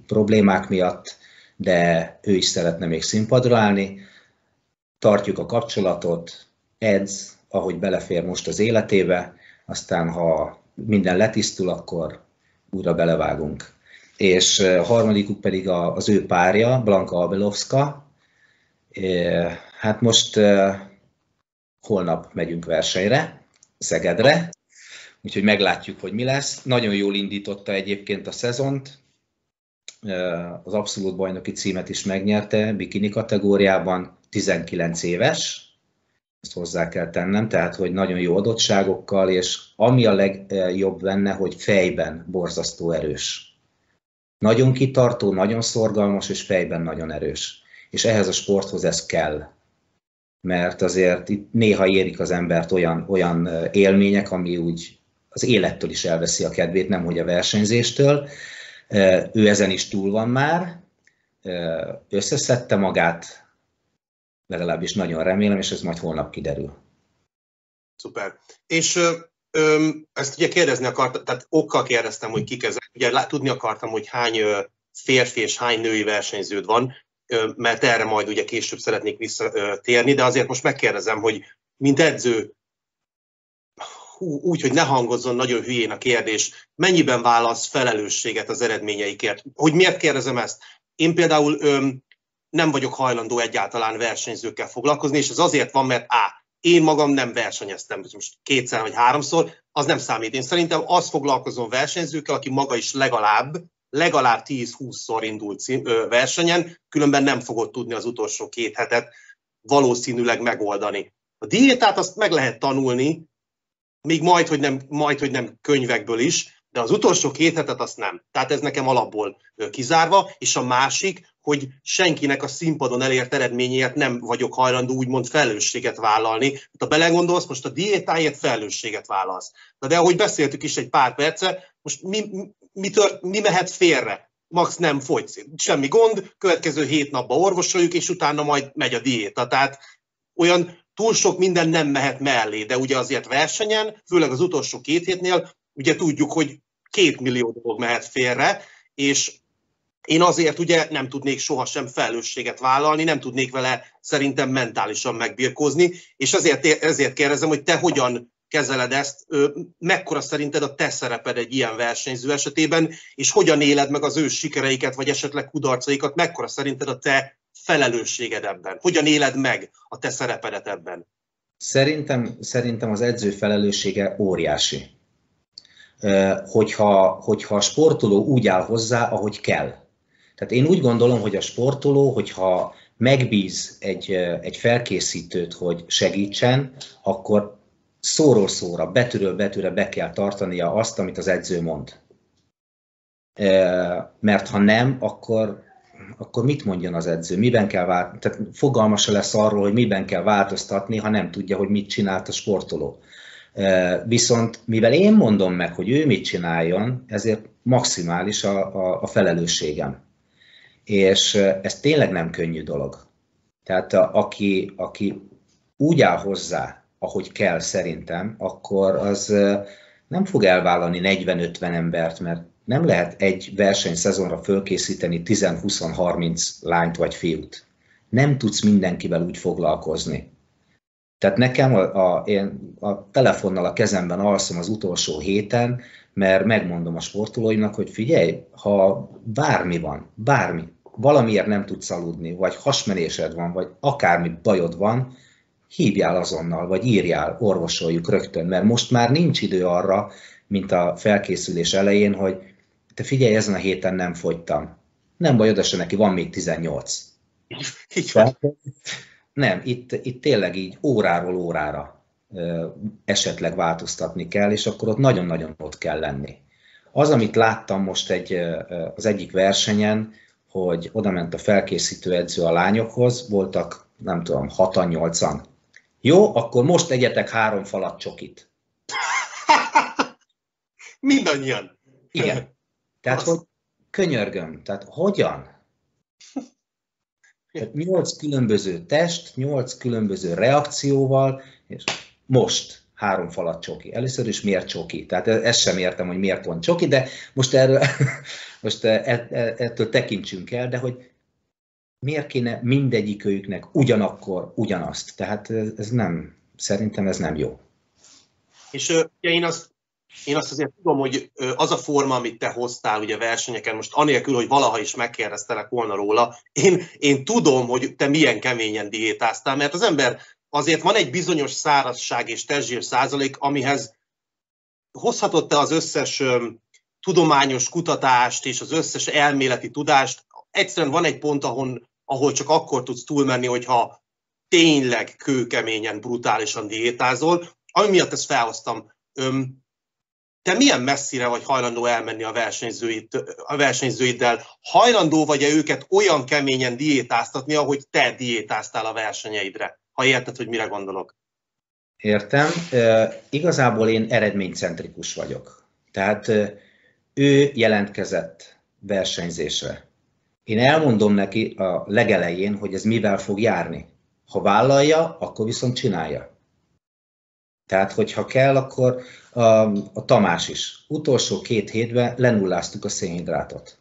problémák miatt, de ő is szeretne még színpadra állni. Tartjuk a kapcsolatot, edz, ahogy belefér most az életébe, aztán ha minden letisztul, akkor újra belevágunk. És harmadikuk pedig az ő párja, Blanka Abelovska, Hát most uh, holnap megyünk versenyre, Szegedre, úgyhogy meglátjuk, hogy mi lesz. Nagyon jól indította egyébként a szezont, uh, az abszolút bajnoki címet is megnyerte, bikini kategóriában, 19 éves, ezt hozzá kell tennem, tehát hogy nagyon jó adottságokkal, és ami a legjobb benne, hogy fejben borzasztó erős. Nagyon kitartó, nagyon szorgalmas, és fejben nagyon erős. És ehhez a sporthoz ez kell mert azért itt néha érik az embert olyan, olyan élmények, ami úgy az élettől is elveszi a kedvét, nem hogy a versenyzéstől. Ő ezen is túl van már, összeszedte magát, legalábbis nagyon remélem, és ez majd holnap kiderül. Szuper. És ö, ezt ugye kérdezni akartam, tehát okkal kérdeztem, hogy kik ezek. Ugye tudni akartam, hogy hány férfi és hány női versenyződ van mert erre majd ugye később szeretnék visszatérni, de azért most megkérdezem, hogy mint edző, úgy, hogy ne hangozzon nagyon hülyén a kérdés, mennyiben válasz felelősséget az eredményeikért? Hogy miért kérdezem ezt? Én például öm, nem vagyok hajlandó egyáltalán versenyzőkkel foglalkozni, és ez azért van, mert A. Én magam nem versenyeztem, most kétszer vagy háromszor, az nem számít. Én szerintem az foglalkozom versenyzőkkel, aki maga is legalább legalább 10-20-szor indult versenyen, különben nem fogod tudni az utolsó két hetet valószínűleg megoldani. A diétát azt meg lehet tanulni, még majd, hogy nem, majd, hogy nem könyvekből is, de az utolsó két hetet azt nem. Tehát ez nekem alapból kizárva, és a másik, hogy senkinek a színpadon elért eredményért nem vagyok hajlandó úgymond felelősséget vállalni. Ha belegondolsz, most a diétáért felelősséget vállalsz. Na de ahogy beszéltük is egy pár perce, most mi, mi, tört, mi mehet félre? Max nem fogy, semmi gond, következő hét napban orvosoljuk, és utána majd megy a diéta. Tehát olyan túl sok minden nem mehet mellé, de ugye azért versenyen, főleg az utolsó két hétnél, ugye tudjuk, hogy két millió dolog mehet félre, és én azért ugye nem tudnék sohasem felelősséget vállalni, nem tudnék vele szerintem mentálisan megbirkózni, és ezért, ezért kérdezem, hogy te hogyan kezeled ezt, mekkora szerinted a te szereped egy ilyen versenyző esetében, és hogyan éled meg az ő sikereiket, vagy esetleg kudarcaikat, mekkora szerinted a te felelősséged ebben? Hogyan éled meg a te szerepedet ebben? Szerintem, szerintem az edző felelőssége óriási. Hogyha, hogyha a sportoló úgy áll hozzá, ahogy kell. Tehát én úgy gondolom, hogy a sportoló, hogyha megbíz egy, egy felkészítőt, hogy segítsen, akkor szóról szóra, betűről betűre be kell tartania azt, amit az edző mond. Mert ha nem, akkor, akkor mit mondjon az edző? Miben kell vált, tehát fogalmasa lesz arról, hogy miben kell változtatni, ha nem tudja, hogy mit csinált a sportoló. Viszont mivel én mondom meg, hogy ő mit csináljon, ezért maximális a, a, a felelősségem. És ez tényleg nem könnyű dolog. Tehát a, aki, aki úgy áll hozzá, ahogy kell szerintem, akkor az nem fog elvállalni 40-50 embert, mert nem lehet egy versenyszezonra fölkészíteni 10-20-30 lányt vagy fiút. Nem tudsz mindenkivel úgy foglalkozni. Tehát nekem a, a, én a telefonnal a kezemben alszom az utolsó héten, mert megmondom a sportolóimnak, hogy figyelj, ha bármi van, bármi, valamiért nem tudsz aludni, vagy hasmenésed van, vagy akármi bajod van, hívjál azonnal, vagy írjál, orvosoljuk rögtön, mert most már nincs idő arra, mint a felkészülés elején, hogy te figyelj, ezen a héten nem fogytam. Nem baj, oda neki, van még 18. Így van. Nem, itt, itt tényleg így óráról órára esetleg változtatni kell, és akkor ott nagyon-nagyon ott kell lenni. Az, amit láttam most egy, az egyik versenyen, hogy oda ment a felkészítő edző a lányokhoz, voltak nem tudom, hatan, nyolcan. Jó, akkor most egyetek három falat csokit. Mindannyian. Igen. Tehát, hogy könyörgöm, tehát hogyan? Tehát nyolc különböző test, nyolc különböző reakcióval, és most három falat csoki. Először is miért csoki? Tehát e- ezt sem értem, hogy miért pont csoki, de most, erről, most e- e- ettől tekintsünk el, de hogy miért kéne mindegyikőjüknek ugyanakkor ugyanazt? Tehát ez nem, szerintem ez nem jó. És ugye én azt, én azt azért tudom, hogy az a forma, amit te hoztál ugye versenyeken, most anélkül, hogy valaha is megkérdeztelek volna róla, én, én tudom, hogy te milyen keményen diétáztál, mert az ember azért van egy bizonyos szárazság és testzsír százalék, amihez hozhatott te az összes tudományos kutatást és az összes elméleti tudást, egyszerűen van egy pont, ahol, ahol csak akkor tudsz túlmenni, hogyha tényleg kőkeményen, brutálisan diétázol. Ami miatt ezt felhoztam, te milyen messzire vagy hajlandó elmenni a, versenyzőid, a versenyzőiddel? Hajlandó vagy-e őket olyan keményen diétáztatni, ahogy te diétáztál a versenyeidre? Ha érted, hogy mire gondolok. Értem. E, igazából én eredménycentrikus vagyok. Tehát ő jelentkezett versenyzésre. Én elmondom neki a legelején, hogy ez mivel fog járni. Ha vállalja, akkor viszont csinálja. Tehát, hogyha kell, akkor a, a Tamás is. Utolsó két hétben lenulláztuk a szénhidrátot.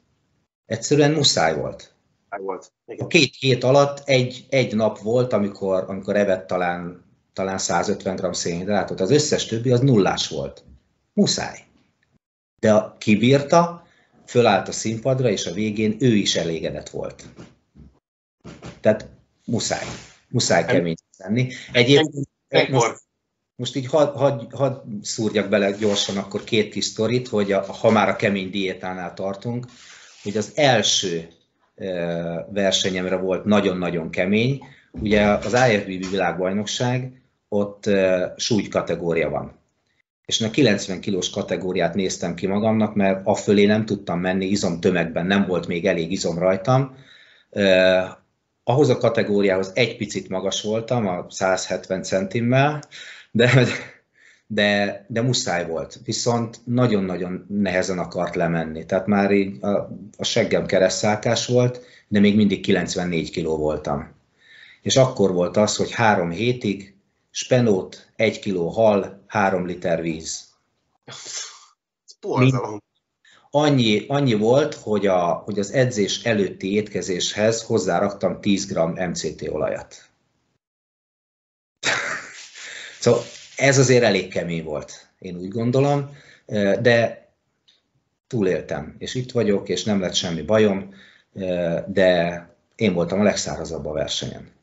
Egyszerűen muszáj volt. volt. Igen. A két hét alatt egy, egy nap volt, amikor, amikor evett talán, talán 150 g szénhidrátot. Az összes többi az nullás volt. Muszáj. De kibírta, fölállt a színpadra, és a végén ő is elégedett volt. Tehát muszáj. Muszáj kemény lenni. Egyébként most, most így hadd had, had szúrjak bele gyorsan akkor két kis sztorit, hogy a, ha már a kemény diétánál tartunk, hogy az első versenyemre volt nagyon-nagyon kemény. Ugye az IFBB világbajnokság, ott súly kategória van. És a 90 kilós kategóriát néztem ki magamnak, mert a fölé nem tudtam menni izomtömegben, nem volt még elég izom rajtam. Uh, ahhoz a kategóriához egy picit magas voltam, a 170 centimmel, de, de, de muszáj volt. Viszont nagyon-nagyon nehezen akart lemenni. Tehát már így a, a seggem keresztszálkás volt, de még mindig 94 kiló voltam. És akkor volt az, hogy három hétig spenót, egy kiló hal, három liter víz. Annyi, annyi volt, hogy, a, hogy az edzés előtti étkezéshez hozzáraktam 10 g MCT olajat. szóval ez azért elég kemény volt, én úgy gondolom, de túléltem, és itt vagyok, és nem lett semmi bajom, de én voltam a legszárazabb a versenyen.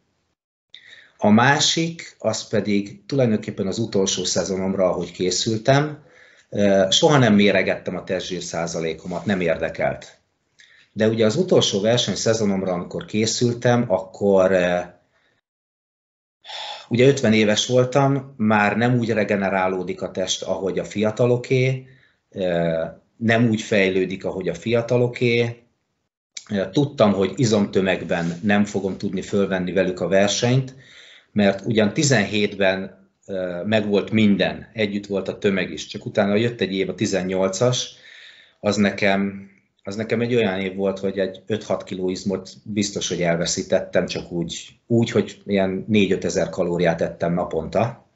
A másik, az pedig tulajdonképpen az utolsó szezonomra, ahogy készültem, soha nem méregettem a testzsír százalékomat, nem érdekelt. De ugye az utolsó verseny szezonomra, amikor készültem, akkor ugye 50 éves voltam, már nem úgy regenerálódik a test, ahogy a fiataloké, nem úgy fejlődik, ahogy a fiataloké. Tudtam, hogy izomtömegben nem fogom tudni fölvenni velük a versenyt, mert ugyan 17-ben megvolt minden, együtt volt a tömeg is, csak utána jött egy év, a 18-as, az nekem, az nekem egy olyan év volt, hogy egy 5-6 kiló izmot biztos, hogy elveszítettem, csak úgy, úgy hogy ilyen 4-5 ezer kalóriát ettem naponta.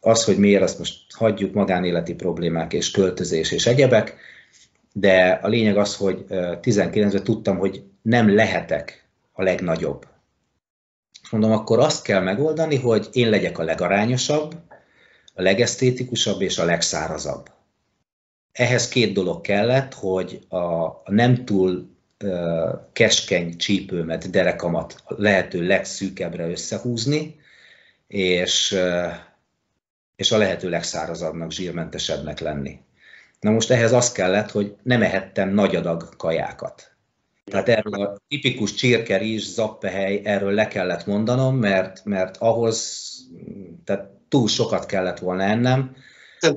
Az, hogy miért, azt most hagyjuk, magánéleti problémák és költözés és egyebek, de a lényeg az, hogy 19-ben tudtam, hogy nem lehetek a legnagyobb mondom, akkor azt kell megoldani, hogy én legyek a legarányosabb, a legesztétikusabb és a legszárazabb. Ehhez két dolog kellett, hogy a, nem túl keskeny csípőmet, derekamat lehető legszűkebbre összehúzni, és, és a lehető legszárazabbnak, zsírmentesebbnek lenni. Na most ehhez az kellett, hogy nem ehettem nagy adag kajákat. Tehát erről a tipikus csirkerizs, zappehely, erről le kellett mondanom, mert, mert ahhoz, tehát túl sokat kellett volna ennem.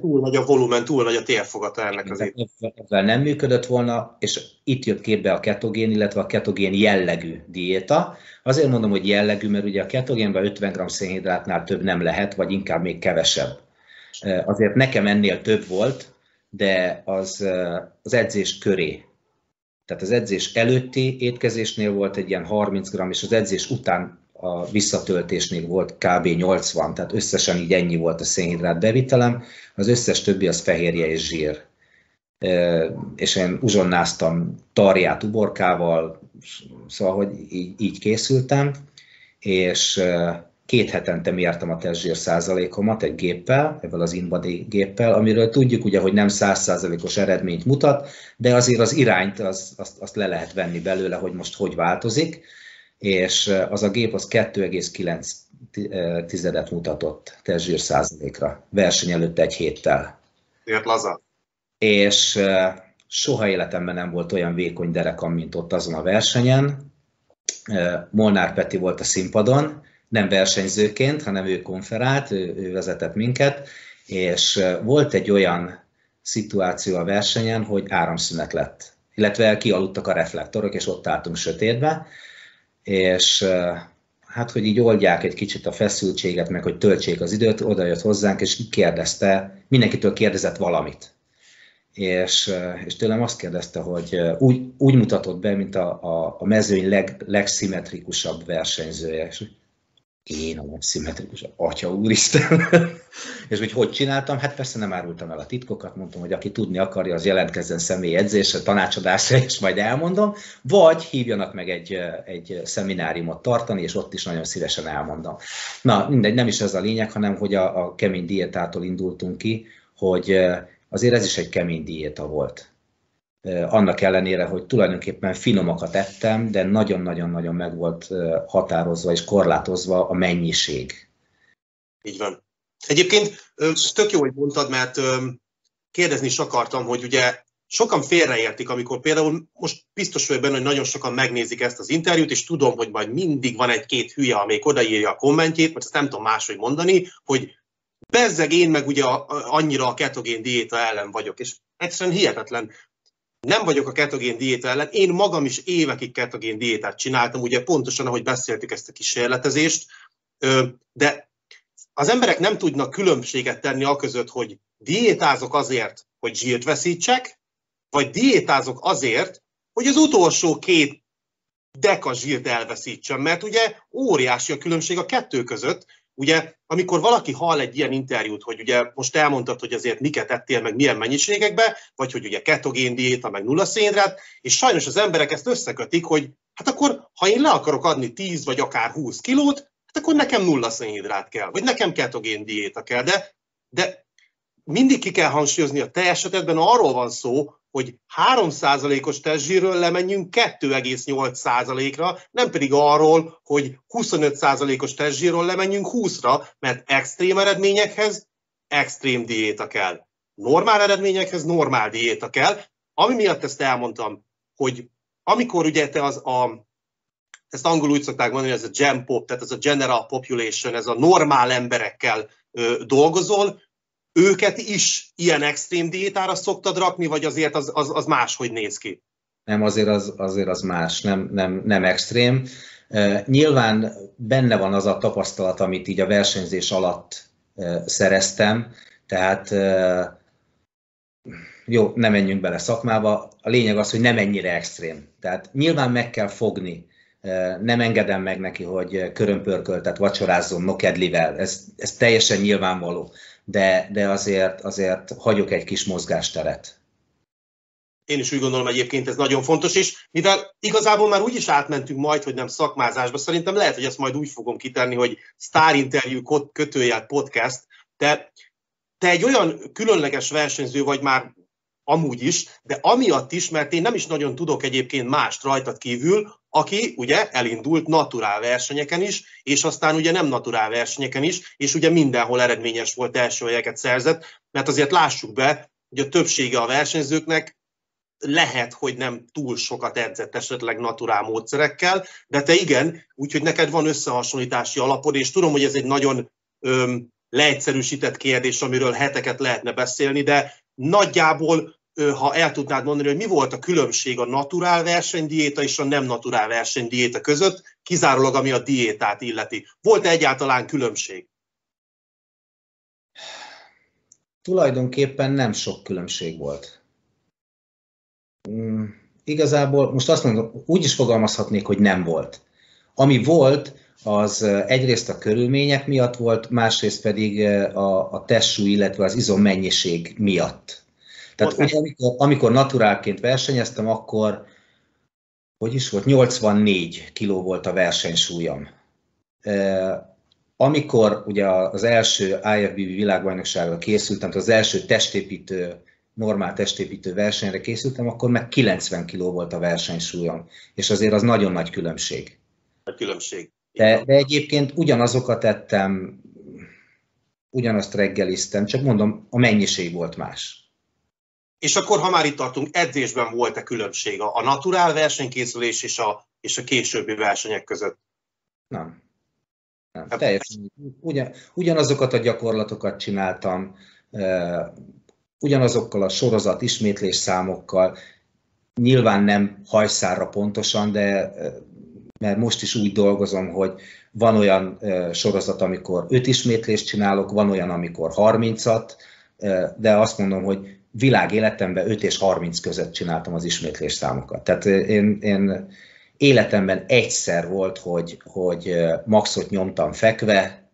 Túl nagy a volumen, túl nagy a térfogata ennek az Ezzel nem működött volna, és itt jött képbe a ketogén, illetve a ketogén jellegű diéta. Azért mondom, hogy jellegű, mert ugye a ketogénben 50 g szénhidrátnál több nem lehet, vagy inkább még kevesebb. Azért nekem ennél több volt, de az, az edzés köré tehát az edzés előtti étkezésnél volt egy ilyen 30 g, és az edzés után a visszatöltésnél volt kb. 80, tehát összesen így ennyi volt a szénhidrát bevitelem, az összes többi az fehérje és zsír. És én uzsonnáztam tarját uborkával, szóval, hogy így, így készültem, és két hetente mértem a testzsír százalékomat egy géppel, ebből az InBody géppel, amiről tudjuk ugye, hogy nem százszázalékos eredményt mutat, de azért az irányt az, azt, azt le lehet venni belőle, hogy most hogy változik, és az a gép az 2,9 tizedet mutatott testzsír százalékra, verseny előtt egy héttel. Ért laza. És soha életemben nem volt olyan vékony derekam, mint ott azon a versenyen. Molnár Peti volt a színpadon, nem versenyzőként, hanem ő konferált, ő, ő vezetett minket, és volt egy olyan szituáció a versenyen, hogy áramszünet lett, illetve kialudtak a reflektorok, és ott álltunk sötétbe, és hát, hogy így oldják egy kicsit a feszültséget, meg hogy töltsék az időt, oda jött hozzánk, és kérdezte, mindenkitől kérdezett valamit. És, és tőlem azt kérdezte, hogy úgy, úgy mutatott be, mint a, a, a mezőny leg, legszimmetrikusabb versenyzője. És én a szimmetrikus, atya úristen. és hogy hogy csináltam? Hát persze nem árultam el a titkokat, mondtam, hogy aki tudni akarja, az jelentkezzen személyi edzésre, tanácsadásra, és majd elmondom, vagy hívjanak meg egy, egy szemináriumot tartani, és ott is nagyon szívesen elmondom. Na, mindegy, nem is ez a lényeg, hanem hogy a, a kemény diétától indultunk ki, hogy azért ez is egy kemény diéta volt annak ellenére, hogy tulajdonképpen finomakat ettem, de nagyon-nagyon-nagyon meg volt határozva és korlátozva a mennyiség. Így van. Egyébként tök jó, hogy mondtad, mert kérdezni is akartam, hogy ugye sokan félreértik, amikor például most biztos vagyok benne, hogy nagyon sokan megnézik ezt az interjút, és tudom, hogy majd mindig van egy-két hülye, amelyik odaírja a kommentjét, mert ezt nem tudom máshogy mondani, hogy bezzeg én meg ugye annyira a ketogén diéta ellen vagyok, és egyszerűen hihetetlen. Nem vagyok a ketogén diéta ellen, én magam is évekig ketogén diétát csináltam, ugye pontosan, ahogy beszéltük ezt a kísérletezést, de az emberek nem tudnak különbséget tenni a között, hogy diétázok azért, hogy zsírt veszítsek, vagy diétázok azért, hogy az utolsó két deka zsírt elveszítsem, mert ugye óriási a különbség a kettő között. Ugye, amikor valaki hall egy ilyen interjút, hogy ugye most elmondtad, hogy azért miket ettél, meg milyen mennyiségekbe, vagy hogy ugye ketogén diéta, meg nulla szénhidrát, és sajnos az emberek ezt összekötik, hogy hát akkor, ha én le akarok adni 10 vagy akár 20 kilót, hát akkor nekem nulla szénhidrát kell, vagy nekem ketogén diéta kell, de, de mindig ki kell hangsúlyozni, a te esetedben arról van szó, hogy 3%-os testzsírről lemenjünk 2,8%-ra, nem pedig arról, hogy 25%-os testzsírról lemenjünk 20-ra, mert extrém eredményekhez extrém diéta kell. Normál eredményekhez normál diéta kell. Ami miatt ezt elmondtam, hogy amikor ugye te az a, ezt angolul úgy szokták mondani, ez a gen pop, tehát ez a general population, ez a normál emberekkel ö, dolgozol, őket is ilyen extrém diétára szoktad rakni, vagy azért az, az, az máshogy néz ki? Nem, azért az, azért az más, nem, nem, nem extrém. Nyilván benne van az a tapasztalat, amit így a versenyzés alatt szereztem, tehát jó, nem menjünk bele szakmába, a lényeg az, hogy nem ennyire extrém. Tehát nyilván meg kell fogni, nem engedem meg neki, hogy körömpörköltet vacsorázzon nokedlivel, ez, ez teljesen nyilvánvaló de, de azért, azért hagyok egy kis mozgásteret. Én is úgy gondolom egyébként ez nagyon fontos, és mivel igazából már úgy is átmentünk majd, hogy nem szakmázásba, szerintem lehet, hogy ezt majd úgy fogom kitenni, hogy Star Interview kötőjel podcast, de te egy olyan különleges versenyző vagy már amúgy is, de amiatt is, mert én nem is nagyon tudok egyébként mást rajtad kívül, aki ugye elindult naturál versenyeken is, és aztán ugye nem naturál versenyeken is, és ugye mindenhol eredményes volt első helyeket szerzett, mert azért lássuk be, hogy a többsége a versenyzőknek lehet, hogy nem túl sokat edzett esetleg naturál módszerekkel, de te igen, úgyhogy neked van összehasonlítási alapod, és tudom, hogy ez egy nagyon öm, leegyszerűsített kérdés, amiről heteket lehetne beszélni, de nagyjából ha el tudnád mondani, hogy mi volt a különbség a naturál versenydiéta és a nem naturál versenydiéta között, kizárólag ami a diétát illeti. Volt-e egyáltalán különbség? Tulajdonképpen nem sok különbség volt. Mm, igazából most azt mondom, úgy is fogalmazhatnék, hogy nem volt. Ami volt, az egyrészt a körülmények miatt volt, másrészt pedig a, a testsúly, illetve az izom mennyiség miatt. Tehát ugye, amikor, amikor naturálként versenyeztem, akkor hogy is volt, 84 kiló volt a versenysúlyom. Amikor ugye az első IFBB világbajnokságra készültem, tehát az első testépítő, normál testépítő versenyre készültem, akkor meg 90 kiló volt a versenysúlyom. És azért az nagyon nagy különbség. A különbség. De, de egyébként ugyanazokat ettem, ugyanazt reggeliztem, csak mondom, a mennyiség volt más. És akkor, ha már itt tartunk, edzésben volt-e különbség a, a naturál versenykészülés és a, és a későbbi versenyek között? Nem. Nem, hát, teljesen. Ugyan, ugyanazokat a gyakorlatokat csináltam, ugyanazokkal a sorozat ismétlés számokkal, nyilván nem hajszárra pontosan, de mert most is úgy dolgozom, hogy van olyan sorozat, amikor 5 ismétlést csinálok, van olyan, amikor 30-at, de azt mondom, hogy világ életemben 5 és 30 között csináltam az ismétlés számokat. Tehát én, én életemben egyszer volt, hogy, hogy maxot nyomtam fekve,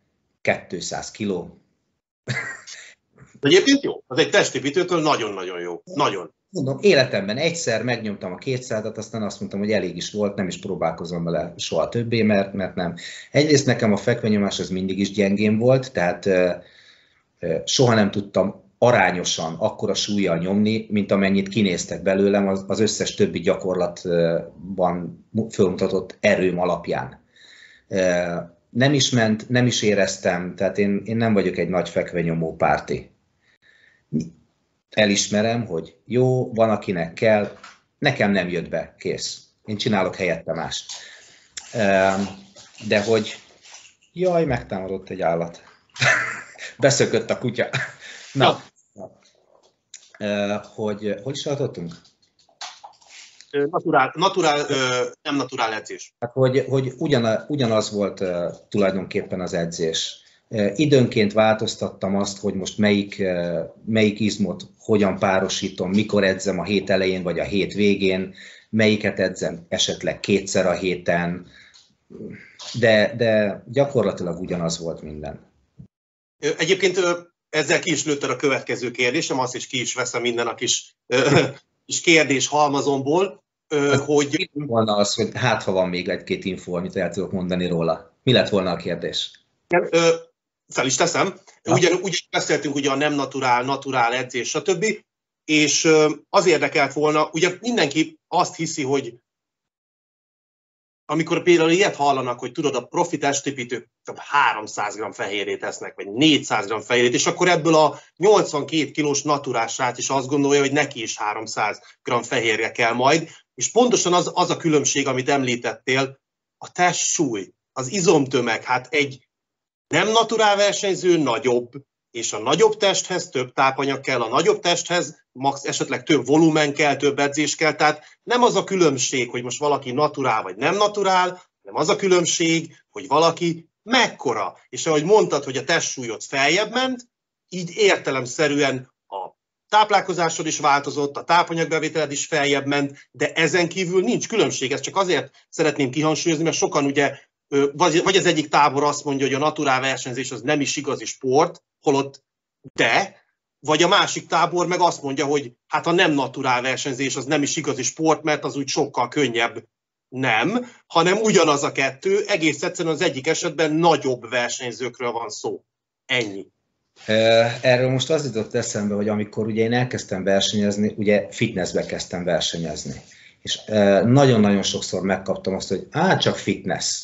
200 kiló. Egyébként jó. Az egy testépítőtől nagyon-nagyon jó. Nagyon. Mondom, életemben egyszer megnyomtam a 200-at, aztán azt mondtam, hogy elég is volt, nem is próbálkozom vele soha többé, mert, mert nem. Egyrészt nekem a fekvenyomás az mindig is gyengén volt, tehát soha nem tudtam arányosan akkora súlyjal nyomni, mint amennyit kinéztek belőlem az, összes többi gyakorlatban fölmutatott erőm alapján. Nem is ment, nem is éreztem, tehát én, én nem vagyok egy nagy fekvenyomó párti. Elismerem, hogy jó, van akinek kell, nekem nem jött be, kész. Én csinálok helyette mást. De hogy, jaj, megtámadott egy állat. Beszökött a kutya. Na. Hogy hogy is tartottunk? Naturál, naturál, nem naturál edzés. Hát, hogy, hogy ugyan, ugyanaz volt tulajdonképpen az edzés. Időnként változtattam azt, hogy most melyik, melyik izmot hogyan párosítom, mikor edzem a hét elején vagy a hét végén, melyiket edzem esetleg kétszer a héten, de, de gyakorlatilag ugyanaz volt minden. Egyébként ezzel ki is lőtted a következő kérdésem, azt is ki is veszem minden a kis, kis kérdés halmazomból, hogy... Mi volna az, hogy hát ha van még egy-két info, amit el tudok mondani róla? Mi lett volna a kérdés? fel is teszem. Ugyan, úgy beszéltünk ugye a nem naturál, naturál edzés, stb. És az érdekelt volna, ugye mindenki azt hiszi, hogy amikor például ilyet hallanak, hogy tudod, a profi testépítők 300 g fehérjét esznek, vagy 400 g fehérjét, és akkor ebből a 82 kilós naturását is azt gondolja, hogy neki is 300 g fehérje kell majd, és pontosan az, az a különbség, amit említettél, a testsúly, az izomtömeg, hát egy nem naturál versenyző nagyobb, és a nagyobb testhez több tápanyag kell, a nagyobb testhez max, esetleg több volumen kell, több edzés kell, tehát nem az a különbség, hogy most valaki naturál vagy nem naturál, nem az a különbség, hogy valaki mekkora. És ahogy mondtad, hogy a testsúlyod feljebb ment, így értelemszerűen a táplálkozásod is változott, a tápanyagbevételed is feljebb ment, de ezen kívül nincs különbség. Ezt csak azért szeretném kihangsúlyozni, mert sokan ugye vagy az egyik tábor azt mondja, hogy a naturál versenyzés az nem is igazi sport, holott de, vagy a másik tábor meg azt mondja, hogy hát a nem naturál versenyzés az nem is igazi sport, mert az úgy sokkal könnyebb. Nem, hanem ugyanaz a kettő, egész egyszerűen az egyik esetben nagyobb versenyzőkről van szó. Ennyi. Erről most az jutott eszembe, hogy amikor ugye én elkezdtem versenyezni, ugye fitnessbe kezdtem versenyezni. És nagyon-nagyon sokszor megkaptam azt, hogy á, csak fitness.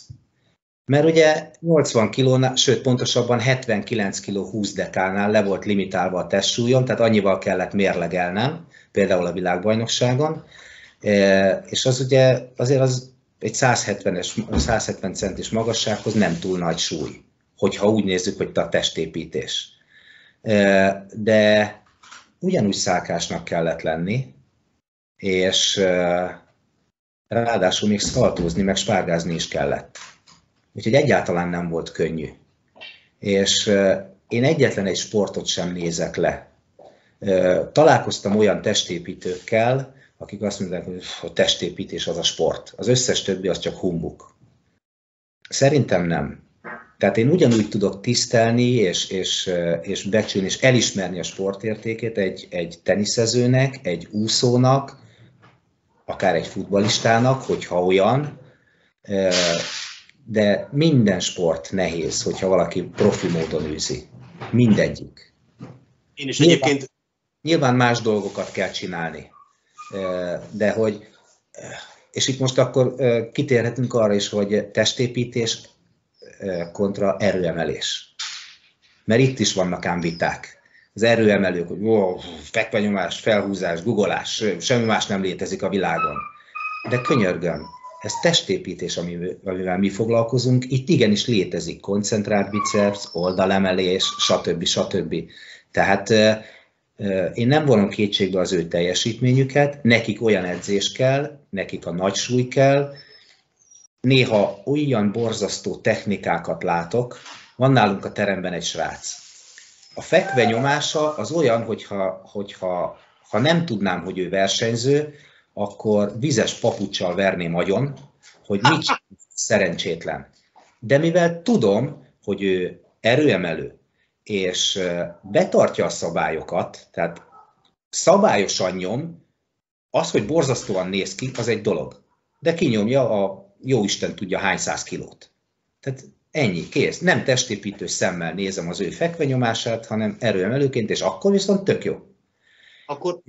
Mert ugye 80 kilónál, sőt pontosabban 79 kg 20 dekánál le volt limitálva a testsúlyom, tehát annyival kellett mérlegelnem, például a világbajnokságon, e, és az ugye azért az egy 170-es, 170 centis magassághoz nem túl nagy súly, hogyha úgy nézzük, hogy a testépítés. E, de ugyanúgy szálkásnak kellett lenni, és e, ráadásul még szaltózni, meg spárgázni is kellett. Úgyhogy egyáltalán nem volt könnyű. És én egyetlen egy sportot sem nézek le. Találkoztam olyan testépítőkkel, akik azt mondják, hogy a testépítés az a sport. Az összes többi az csak humbuk. Szerintem nem. Tehát én ugyanúgy tudok tisztelni, és, és, és becsülni, és elismerni a sportértékét egy, egy teniszezőnek, egy úszónak, akár egy futbalistának, hogyha olyan, de minden sport nehéz, hogyha valaki profi módon űzi. Mindegyik. Én is nyilván, egyébként... Nyilván más dolgokat kell csinálni, de hogy, és itt most akkor kitérhetünk arra is, hogy testépítés kontra erőemelés. Mert itt is vannak ám viták. Az erőemelők, hogy ó, fekvenyomás, felhúzás, guggolás, semmi más nem létezik a világon. De könyörgöm, ez testépítés, amivel mi foglalkozunk. Itt igenis létezik koncentrált biceps, oldalemelés, stb. stb. Tehát én nem vonom kétségbe az ő teljesítményüket, nekik olyan edzés kell, nekik a nagy súly kell, néha olyan borzasztó technikákat látok, van nálunk a teremben egy srác. A fekve nyomása az olyan, hogyha, hogyha ha nem tudnám, hogy ő versenyző, akkor vizes papucsal verném agyon, hogy mit szerencsétlen. De mivel tudom, hogy ő erőemelő, és betartja a szabályokat, tehát szabályosan nyom, az, hogy borzasztóan néz ki, az egy dolog. De kinyomja a jó Isten tudja hány száz kilót. Tehát ennyi, kész. Nem testépítő szemmel nézem az ő fekvenyomását, hanem erőemelőként, és akkor viszont tök jó. Akkor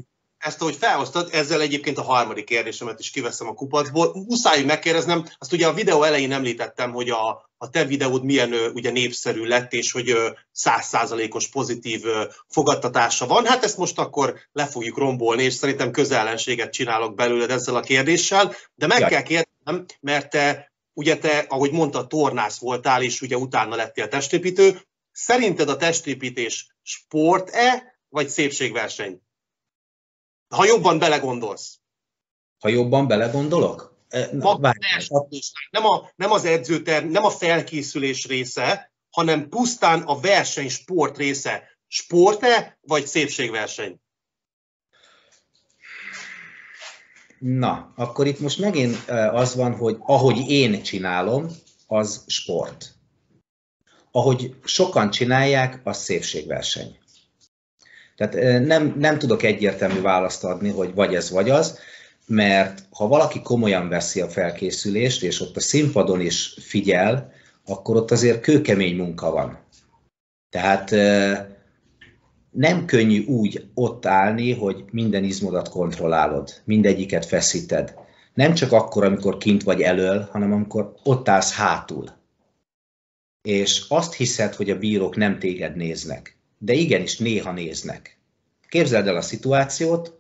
ezt, ahogy felhoztad, ezzel egyébként a harmadik kérdésemet is kiveszem a kupacból. Muszáj megkérdeznem, azt ugye a videó elején említettem, hogy a, a te videód milyen ugye népszerű lett, és hogy százszázalékos pozitív fogadtatása van. Hát ezt most akkor le fogjuk rombolni, és szerintem közellenséget csinálok belőled ezzel a kérdéssel, de meg ja. kell kérdeznem, mert te, ugye te, ahogy mondta, tornász voltál, és ugye utána lettél testépítő, Szerinted a testépítés sport-e, vagy szépségverseny? Ha jobban belegondolsz. Ha jobban belegondolok? Na, nem, a, nem az edzőterv, nem a felkészülés része, hanem pusztán a verseny sport része. Sport-e, vagy szépségverseny? Na, akkor itt most megint az van, hogy ahogy én csinálom, az sport. Ahogy sokan csinálják, az szépségverseny. Tehát nem, nem tudok egyértelmű választ adni, hogy vagy ez, vagy az, mert ha valaki komolyan veszi a felkészülést, és ott a színpadon is figyel, akkor ott azért kőkemény munka van. Tehát nem könnyű úgy ott állni, hogy minden izmodat kontrollálod, mindegyiket feszíted. Nem csak akkor, amikor kint vagy elől, hanem amikor ott állsz hátul. És azt hiszed, hogy a bírók nem téged néznek. De igenis, néha néznek. Képzeld el a szituációt,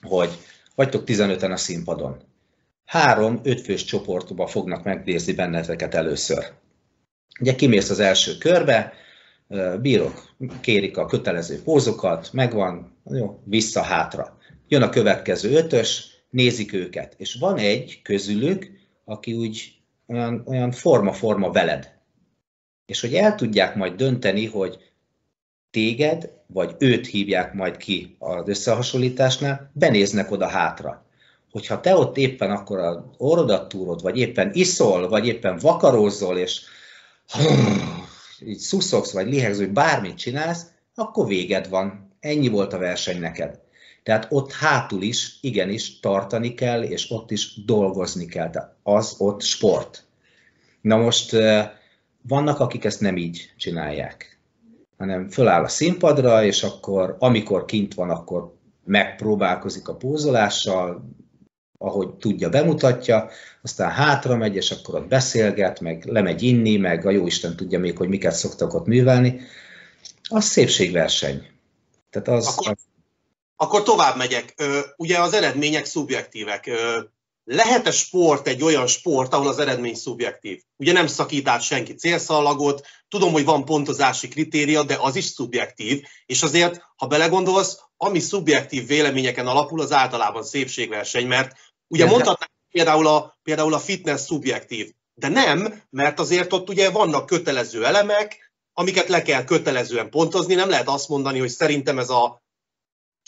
hogy vagytok 15-en a színpadon. Három ötfős csoportba fognak megnézni benneteket először. Ugye kimész az első körbe, bírók kérik a kötelező pózokat, megvan, jó, vissza-hátra. Jön a következő ötös, nézik őket, és van egy közülük, aki úgy olyan, olyan forma-forma veled. És hogy el tudják majd dönteni, hogy téged, vagy őt hívják majd ki az összehasonlításnál, benéznek oda hátra. Hogyha te ott éppen akkor a orrodat túrod, vagy éppen iszol, vagy éppen vakarózol, és így szuszogsz, vagy lihegsz, vagy bármit csinálsz, akkor véged van. Ennyi volt a verseny neked. Tehát ott hátul is igenis tartani kell, és ott is dolgozni kell. Tehát az ott sport. Na most vannak, akik ezt nem így csinálják, hanem föláll a színpadra, és akkor amikor kint van, akkor megpróbálkozik a pózolással, ahogy tudja, bemutatja, aztán hátra megy, és akkor ott beszélget, meg lemegy inni, meg a jóisten tudja még, hogy miket szoktak ott művelni. Az szépségverseny. Tehát az, akkor, az... akkor tovább megyek. Ugye az eredmények szubjektívek. Lehet-e sport egy olyan sport, ahol az eredmény szubjektív? Ugye nem szakít át senki célszallagot, tudom, hogy van pontozási kritéria, de az is szubjektív, és azért, ha belegondolsz, ami szubjektív véleményeken alapul, az általában szépségverseny, mert ugye mondhatnánk például a, például a fitness szubjektív, de nem, mert azért ott ugye vannak kötelező elemek, amiket le kell kötelezően pontozni, nem lehet azt mondani, hogy szerintem ez a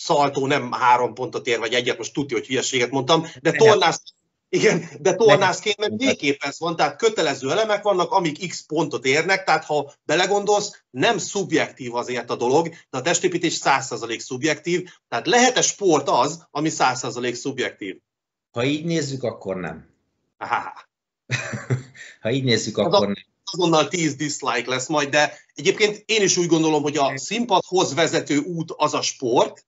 szaltó nem három pontot ér, vagy egyet, most tudja, hogy hülyeséget mondtam, de tornász, igen, de tornászként meg végképp ez van, tehát kötelező elemek vannak, amik x pontot érnek, tehát ha belegondolsz, nem szubjektív azért a dolog, de a testépítés 100% szubjektív, tehát lehet-e sport az, ami 100% szubjektív? Ha így nézzük, akkor nem. Aha. ha így nézzük, akkor nem. Azonnal 10 dislike lesz majd, de egyébként én is úgy gondolom, hogy a színpadhoz vezető út az a sport,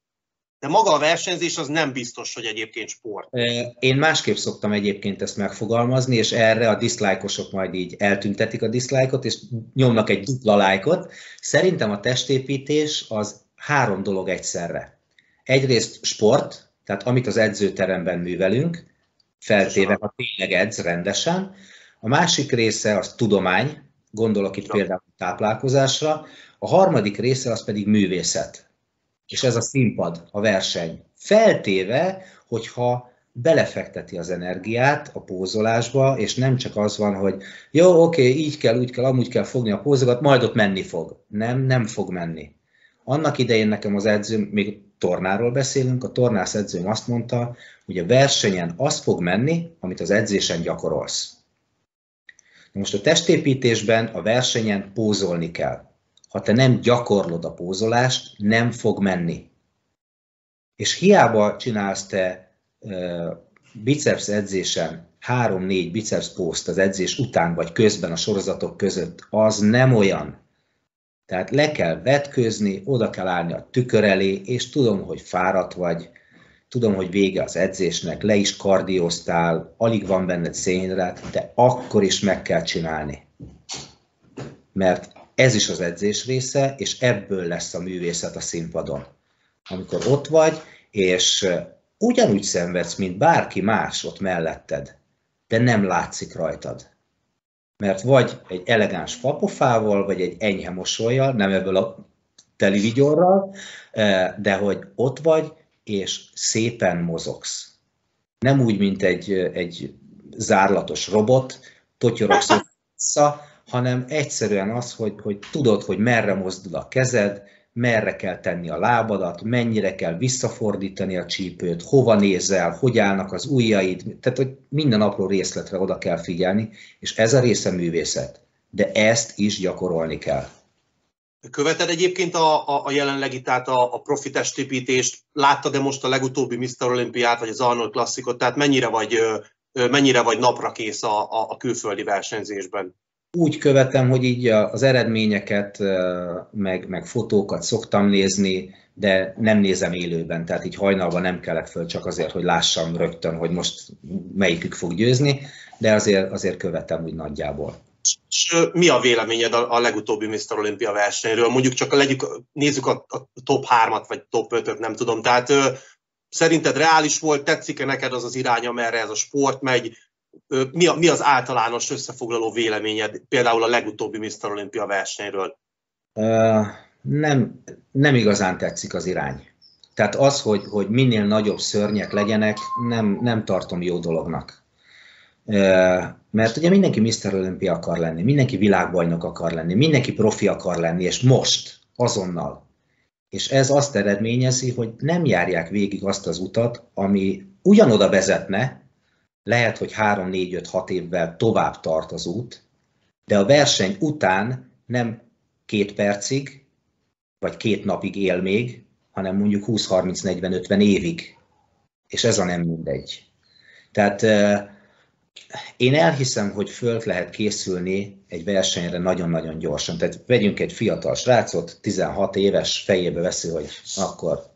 de maga a versenyzés az nem biztos, hogy egyébként sport. Én másképp szoktam egyébként ezt megfogalmazni, és erre a diszlájkosok majd így eltüntetik a diszlájkot, és nyomnak egy dupla lájkot. Szerintem a testépítés az három dolog egyszerre. Egyrészt sport, tehát amit az edzőteremben művelünk, feltéve, ha tényleg edz rendesen. A másik része az tudomány, gondolok itt például táplálkozásra. A harmadik része az pedig művészet és ez a színpad, a verseny. Feltéve, hogyha belefekteti az energiát a pózolásba, és nem csak az van, hogy jó, oké, így kell, úgy kell, amúgy kell fogni a pózokat, majd ott menni fog. Nem, nem fog menni. Annak idején nekem az edzőm, még tornáról beszélünk, a tornász edzőm azt mondta, hogy a versenyen az fog menni, amit az edzésen gyakorolsz. Most a testépítésben a versenyen pózolni kell ha te nem gyakorlod a pózolást, nem fog menni. És hiába csinálsz te biceps edzésen 3-4 biceps poszt az edzés után vagy közben a sorozatok között, az nem olyan. Tehát le kell vetközni, oda kell állni a tükör elé, és tudom, hogy fáradt vagy, tudom, hogy vége az edzésnek, le is kardióztál, alig van benned szénhidrát, de akkor is meg kell csinálni. Mert ez is az edzés része, és ebből lesz a művészet a színpadon. Amikor ott vagy, és ugyanúgy szenvedsz, mint bárki más ott melletted, de nem látszik rajtad. Mert vagy egy elegáns papofával, vagy egy enyhe mosolyjal, nem ebből a televigyorral, de hogy ott vagy, és szépen mozogsz. Nem úgy, mint egy, egy zárlatos robot, totyorogsz vissza, hanem egyszerűen az, hogy, hogy tudod, hogy merre mozdul a kezed, merre kell tenni a lábadat, mennyire kell visszafordítani a csípőt, hova nézel, hogy állnak az ujjaid, tehát hogy minden apró részletre oda kell figyelni, és ez a része művészet. De ezt is gyakorolni kell. Követed egyébként a, a, a jelenlegi, tehát a, a profi testépítést, láttad-e most a legutóbbi Mr. Olympiát, vagy az Arnold klasszikot, tehát mennyire vagy, mennyire vagy napra kész a, a, a külföldi versenyzésben? Úgy követem, hogy így az eredményeket, meg, meg fotókat szoktam nézni, de nem nézem élőben, tehát így hajnalban nem kellek föl csak azért, hogy lássam rögtön, hogy most melyikük fog győzni, de azért, azért követem úgy nagyjából. És mi a véleményed a, legutóbbi Mr. Olympia versenyről? Mondjuk csak legyük, nézzük a, a top 3-at, vagy top 5-öt, nem tudom. Tehát szerinted reális volt, tetszik-e neked az az irány, amerre ez a sport megy? Mi, a, mi az általános összefoglaló véleményed például a legutóbbi Mr. Olympia versenyről? Uh, nem, nem igazán tetszik az irány. Tehát az, hogy, hogy minél nagyobb szörnyek legyenek, nem, nem tartom jó dolognak. Mert ugye mindenki Mr. Olympia akar lenni, mindenki világbajnok akar lenni, mindenki profi akar lenni, és most, azonnal. És ez azt eredményezi, hogy nem járják végig azt az utat, ami ugyanoda vezetne, lehet, hogy 3, 4, 5, 6 évvel tovább tart az út, de a verseny után nem két percig, vagy két napig él még, hanem mondjuk 20, 30, 40, 50 évig. És ez a nem mindegy. Tehát én elhiszem, hogy föl lehet készülni egy versenyre nagyon-nagyon gyorsan. Tehát vegyünk egy fiatal srácot, 16 éves, fejébe veszi, hogy akkor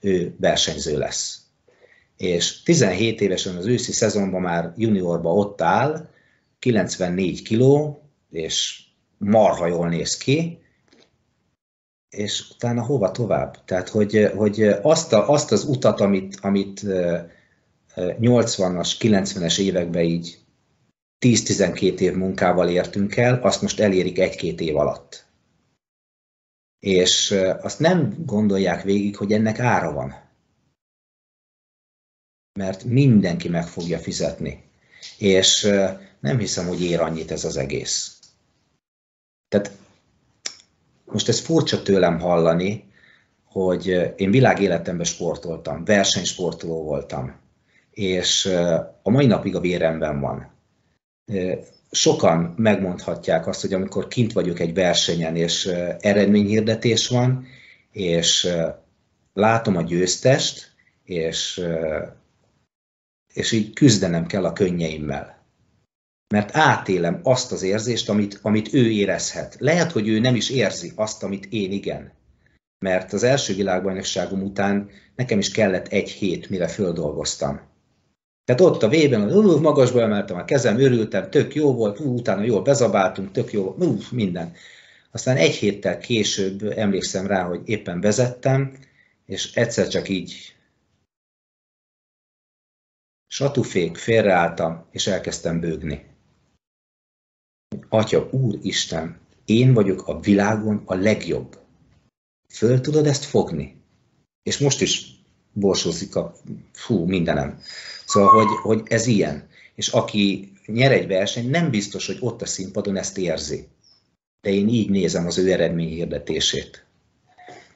ő versenyző lesz és 17 évesen az őszi szezonban már juniorba ott áll, 94 kiló, és marha jól néz ki, és utána hova tovább? Tehát, hogy, hogy azt, a, azt az utat, amit, amit 80-as, 90-es években így 10-12 év munkával értünk el, azt most elérik egy-két év alatt. És azt nem gondolják végig, hogy ennek ára van mert mindenki meg fogja fizetni. És nem hiszem, hogy ér annyit ez az egész. Tehát most ez furcsa tőlem hallani, hogy én világéletemben sportoltam, versenysportoló voltam, és a mai napig a véremben van. Sokan megmondhatják azt, hogy amikor kint vagyok egy versenyen, és eredményhirdetés van, és látom a győztest, és és így küzdenem kell a könnyeimmel. Mert átélem azt az érzést, amit, amit ő érezhet. Lehet, hogy ő nem is érzi azt, amit én igen. Mert az első világbajnokságom után nekem is kellett egy hét, mire földolgoztam. Tehát ott a vében, uh, magasba emeltem a kezem, örültem, tök jó volt, uh, utána jól bezabáltunk, tök jó, uh, minden. Aztán egy héttel később emlékszem rá, hogy éppen vezettem, és egyszer csak így Satufék, félreálltam, és elkezdtem bőgni. Atya, Úristen, én vagyok a világon a legjobb. Föl tudod ezt fogni? És most is borsózik a fú, mindenem. Szóval, hogy, hogy ez ilyen. És aki nyer egy verseny, nem biztos, hogy ott a színpadon ezt érzi. De én így nézem az ő eredmény hirdetését.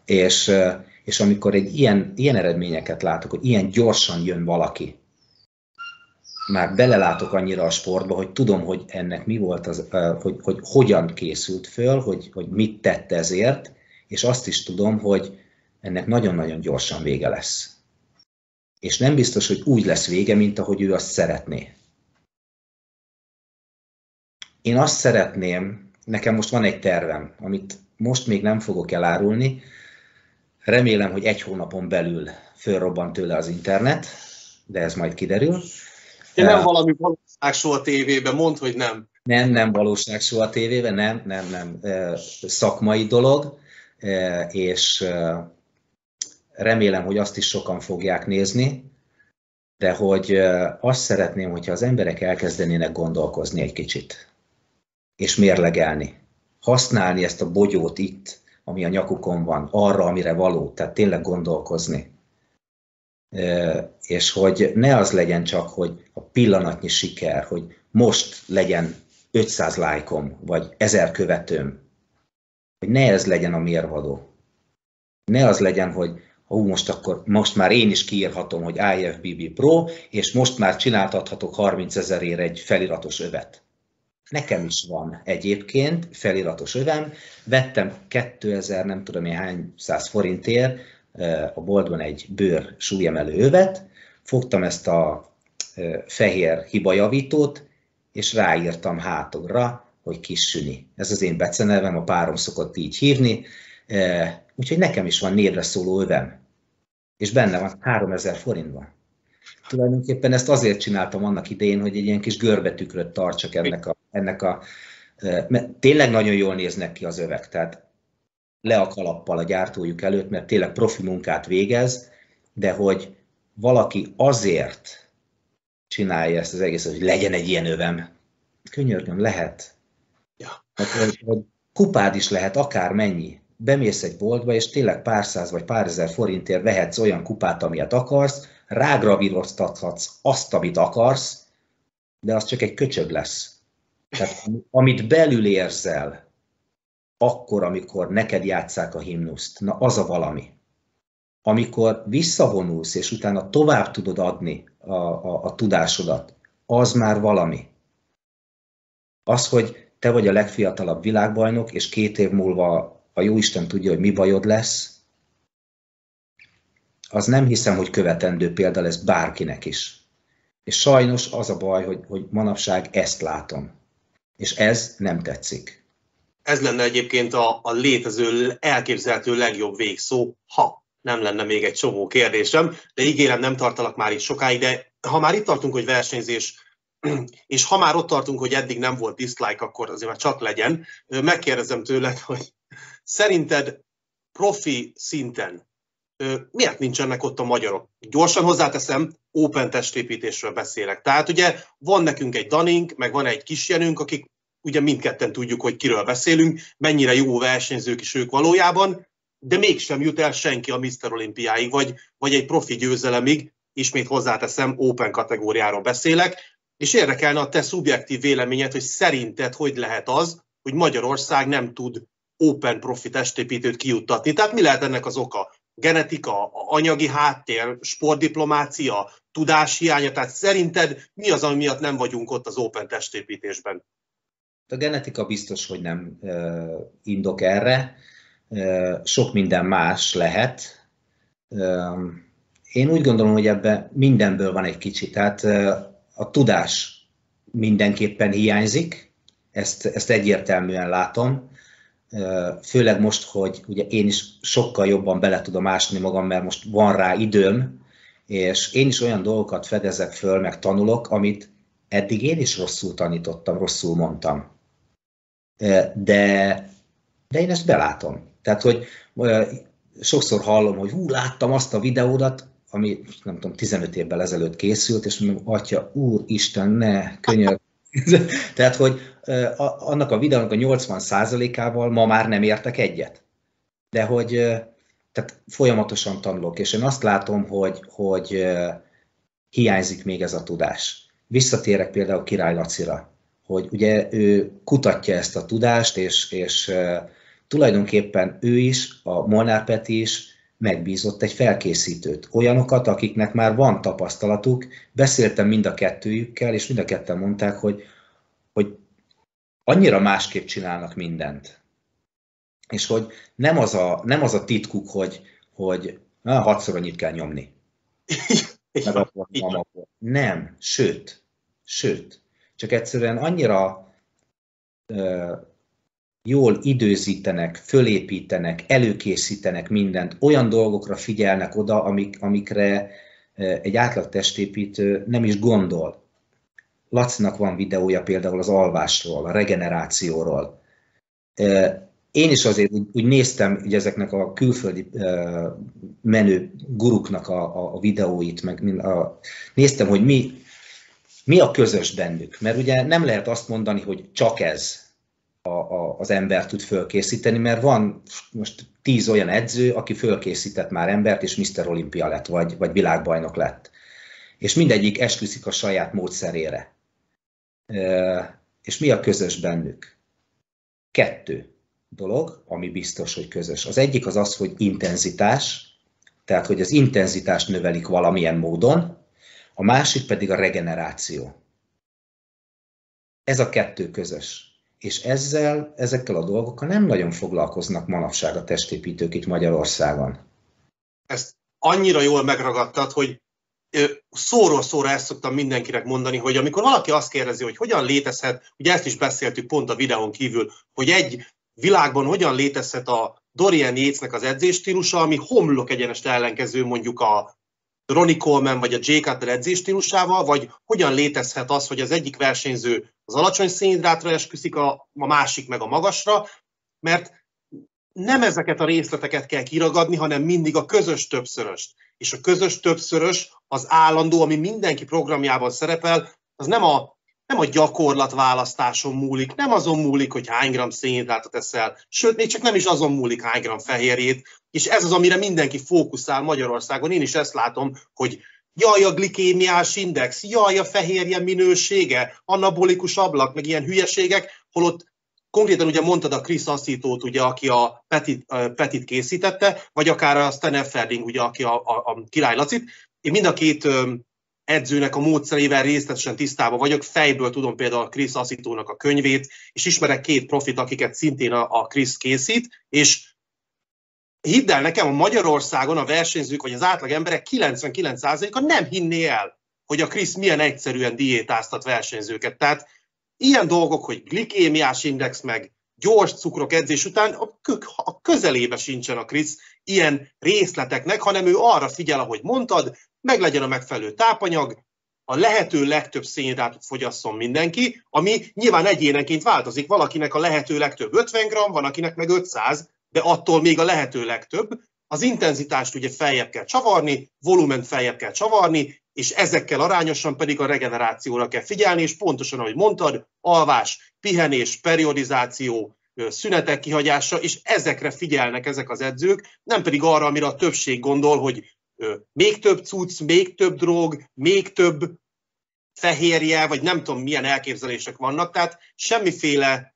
És, és amikor egy ilyen, ilyen eredményeket látok, hogy ilyen gyorsan jön valaki, már belelátok annyira a sportba, hogy tudom, hogy ennek mi volt, az, hogy, hogy hogyan készült föl, hogy, hogy mit tett ezért, és azt is tudom, hogy ennek nagyon-nagyon gyorsan vége lesz. És nem biztos, hogy úgy lesz vége, mint ahogy ő azt szeretné. Én azt szeretném, nekem most van egy tervem, amit most még nem fogok elárulni, remélem, hogy egy hónapon belül fölrobban tőle az internet, de ez majd kiderül. Én nem valami valóság show a tévében, mondd, hogy nem. Nem, nem valóság show a tévében, nem, nem, nem. Szakmai dolog, és remélem, hogy azt is sokan fogják nézni, de hogy azt szeretném, hogyha az emberek elkezdenének gondolkozni egy kicsit. és mérlegelni. Használni ezt a bogyót itt, ami a nyakukon van, arra, amire való, tehát tényleg gondolkozni. És hogy ne az legyen csak, hogy a pillanatnyi siker, hogy most legyen 500 lájkom, vagy 1000 követőm, hogy ne ez legyen a mérvadó. Ne az legyen, hogy hú, most akkor most már én is kiírhatom, hogy IFBB Pro, és most már csináltathatok 30 ezerért egy feliratos övet. Nekem is van egyébként feliratos övem, vettem 2000, nem tudom én hány száz forintért a boltban egy bőr súlyemelő övet, fogtam ezt a fehér hibajavítót, és ráírtam hátogra, hogy kis. Ez az én becenevem, a párom szokott így hívni, úgyhogy nekem is van névre szóló övem, és benne van 3000 forintban. Tulajdonképpen ezt azért csináltam annak idején, hogy egy ilyen kis görbetükröt tartsak ennek a, ennek a mert tényleg nagyon jól néznek ki az övek, tehát le a kalappal a gyártójuk előtt, mert tényleg profi munkát végez, de hogy valaki azért csinálja ezt az egészet, hogy legyen egy ilyen övem, könyörgöm, lehet. Ja. Hát, hogy, hogy kupád is lehet, akár mennyi. Bemész egy boltba, és tényleg pár száz vagy pár ezer forintért vehetsz olyan kupát, amilyet akarsz, rágravíroztathatsz azt, amit akarsz, de az csak egy köcsög lesz. Tehát amit belül érzel, akkor, amikor neked játszák a himnuszt, na az a valami. Amikor visszavonulsz, és utána tovább tudod adni a, a, a tudásodat, az már valami. Az, hogy te vagy a legfiatalabb világbajnok, és két év múlva a jóisten tudja, hogy mi bajod lesz, az nem hiszem, hogy követendő példa lesz bárkinek is. És sajnos az a baj, hogy, hogy manapság ezt látom. És ez nem tetszik. Ez lenne egyébként a, a létező, elképzelhető legjobb végszó, ha nem lenne még egy csomó kérdésem, de ígérem, nem tartalak már itt sokáig, de ha már itt tartunk, hogy versenyzés, és ha már ott tartunk, hogy eddig nem volt dislike, akkor azért már csak legyen, megkérdezem tőled, hogy szerinted profi szinten miért nincsenek ott a magyarok? Gyorsan hozzáteszem, open testépítésről beszélek. Tehát ugye van nekünk egy Danink, meg van egy kisjenünk, akik ugye mindketten tudjuk, hogy kiről beszélünk, mennyire jó versenyzők is ők valójában, de mégsem jut el senki a Mr. Olimpiáig, vagy, vagy egy profi győzelemig, ismét hozzáteszem, open kategóriáról beszélek, és érdekelne a te szubjektív véleményed, hogy szerinted hogy lehet az, hogy Magyarország nem tud open profi testépítőt kijuttatni. Tehát mi lehet ennek az oka? Genetika, anyagi háttér, sportdiplomácia, tudás hiánya, tehát szerinted mi az, ami miatt nem vagyunk ott az open testépítésben? A genetika biztos, hogy nem indok erre. Sok minden más lehet. Én úgy gondolom, hogy ebben mindenből van egy kicsit. Tehát a tudás mindenképpen hiányzik, ezt, ezt egyértelműen látom. Főleg most, hogy ugye én is sokkal jobban bele tudom ásni magam, mert most van rá időm, és én is olyan dolgokat fedezek föl, meg tanulok, amit eddig én is rosszul tanítottam, rosszul mondtam. De, de én ezt belátom. Tehát, hogy sokszor hallom, hogy hú, láttam azt a videódat, ami nem tudom, 15 évvel ezelőtt készült, és mondom, atya, úr, Isten, ne, könyör. Tehát, hogy annak a videónak a 80%-ával ma már nem értek egyet. De hogy tehát folyamatosan tanulok, és én azt látom, hogy, hogy hiányzik még ez a tudás. Visszatérek például Király Lacira, hogy ugye ő kutatja ezt a tudást, és, és tulajdonképpen ő is, a Molnár Peti is megbízott egy felkészítőt. Olyanokat, akiknek már van tapasztalatuk, beszéltem mind a kettőjükkel, és mind a ketten mondták, hogy, hogy annyira másképp csinálnak mindent. És hogy nem az a, nem az a titkuk, hogy, hogy na, hatszor annyit kell nyomni. Meg akkor, nem, sőt, sőt, csak egyszerűen annyira jól időzítenek, fölépítenek, előkészítenek mindent, olyan dolgokra figyelnek oda, amik, amikre egy átlag testépítő nem is gondol. Lacinak van videója például az alvásról, a regenerációról. Én is azért úgy, úgy néztem ugye ezeknek a külföldi menő guruknak a, a videóit, meg a, néztem, hogy mi, mi a közös bennük. Mert ugye nem lehet azt mondani, hogy csak ez, a, a, az ember tud fölkészíteni, mert van most tíz olyan edző, aki fölkészített már embert, és Mr. Olimpia lett, vagy, vagy világbajnok lett. És mindegyik esküszik a saját módszerére. És mi a közös bennük? Kettő dolog, ami biztos, hogy közös. Az egyik az az, hogy intenzitás, tehát hogy az intenzitást növelik valamilyen módon, a másik pedig a regeneráció. Ez a kettő közös. És ezzel, ezekkel a dolgokkal nem nagyon foglalkoznak manapság a testépítők itt Magyarországon. Ezt annyira jól megragadtad, hogy szóról szóra ezt szoktam mindenkinek mondani, hogy amikor valaki azt kérdezi, hogy hogyan létezhet, ugye ezt is beszéltük pont a videón kívül, hogy egy világban hogyan létezhet a Dorian Yatesnek az edzéstílusa, ami homlok egyenest ellenkező mondjuk a Ronnie Coleman vagy a Jay Cutler edzéstílusával, vagy hogyan létezhet az, hogy az egyik versenyző az alacsony szénhidrátra esküszik, a, a másik meg a magasra, mert nem ezeket a részleteket kell kiragadni, hanem mindig a közös többszöröst. És a közös többszörös, az állandó, ami mindenki programjában szerepel, az nem a nem a gyakorlat választáson múlik, nem azon múlik, hogy hány gram szénhidrátot eszel, sőt, még csak nem is azon múlik hány gram fehérjét, és ez az, amire mindenki fókuszál Magyarországon. Én is ezt látom, hogy jaj a glikémiás index, jaj a fehérje minősége, anabolikus ablak, meg ilyen hülyeségek, holott konkrétan ugye mondtad a Chris Assitót, ugye, aki a Petit, Petit készítette, vagy akár a Sten Ferding, ugye, aki a, a, a Király Lacit. Én mind a két edzőnek a módszerével részletesen tisztában vagyok, fejből tudom például a Chris Assitónak a könyvét, és ismerek két profit, akiket szintén a, Chris készít, és hidd el nekem, a Magyarországon a versenyzők, vagy az átlag emberek 99%-a nem hinné el, hogy a Chris milyen egyszerűen diétáztat versenyzőket. Tehát ilyen dolgok, hogy glikémiás index, meg gyors cukrok edzés után a közelébe sincsen a Krisz ilyen részleteknek, hanem ő arra figyel, ahogy mondtad, meg legyen a megfelelő tápanyag, a lehető legtöbb szénhidrátot fogyasszon mindenki, ami nyilván egyénenként változik. Valakinek a lehető legtöbb 50 g, van akinek meg 500, de attól még a lehető legtöbb. Az intenzitást ugye feljebb kell csavarni, volument feljebb kell csavarni, és ezekkel arányosan pedig a regenerációra kell figyelni, és pontosan, ahogy mondtad, alvás, pihenés, periodizáció, szünetek kihagyása, és ezekre figyelnek ezek az edzők, nem pedig arra, amire a többség gondol, hogy még több cucc, még több drog, még több fehérje, vagy nem tudom milyen elképzelések vannak, tehát semmiféle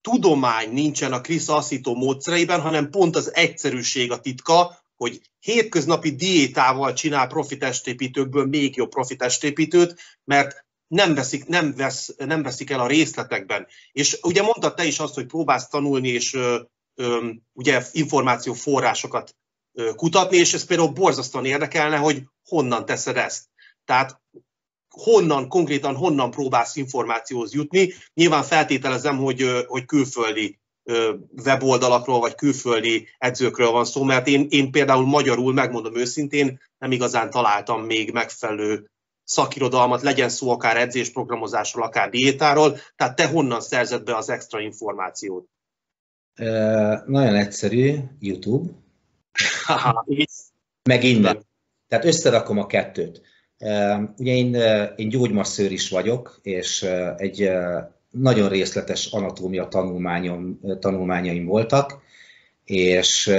tudomány nincsen a Chris Assito módszereiben, hanem pont az egyszerűség a titka, hogy hétköznapi diétával csinál profitestépítőkből még jobb profitestépítőt, mert nem veszik, nem, vesz, nem veszik el a részletekben. És ugye mondtad te is azt, hogy próbálsz tanulni, és ö, ö, ugye információforrásokat ö, kutatni, és ez például borzasztóan érdekelne, hogy honnan teszed ezt. Tehát honnan, konkrétan honnan próbálsz információhoz jutni. Nyilván feltételezem, hogy, hogy külföldi weboldalakról vagy külföldi edzőkről van szó, mert én, én például magyarul, megmondom őszintén, nem igazán találtam még megfelelő szakirodalmat, legyen szó akár edzésprogramozásról, akár diétáról, tehát te honnan szerzed be az extra információt? Uh, nagyon egyszerű, YouTube. Meg innen. Tehát összerakom a kettőt. Ugye én, én gyógymasszőr is vagyok, és egy nagyon részletes anatómia tanulmányom, tanulmányaim voltak, és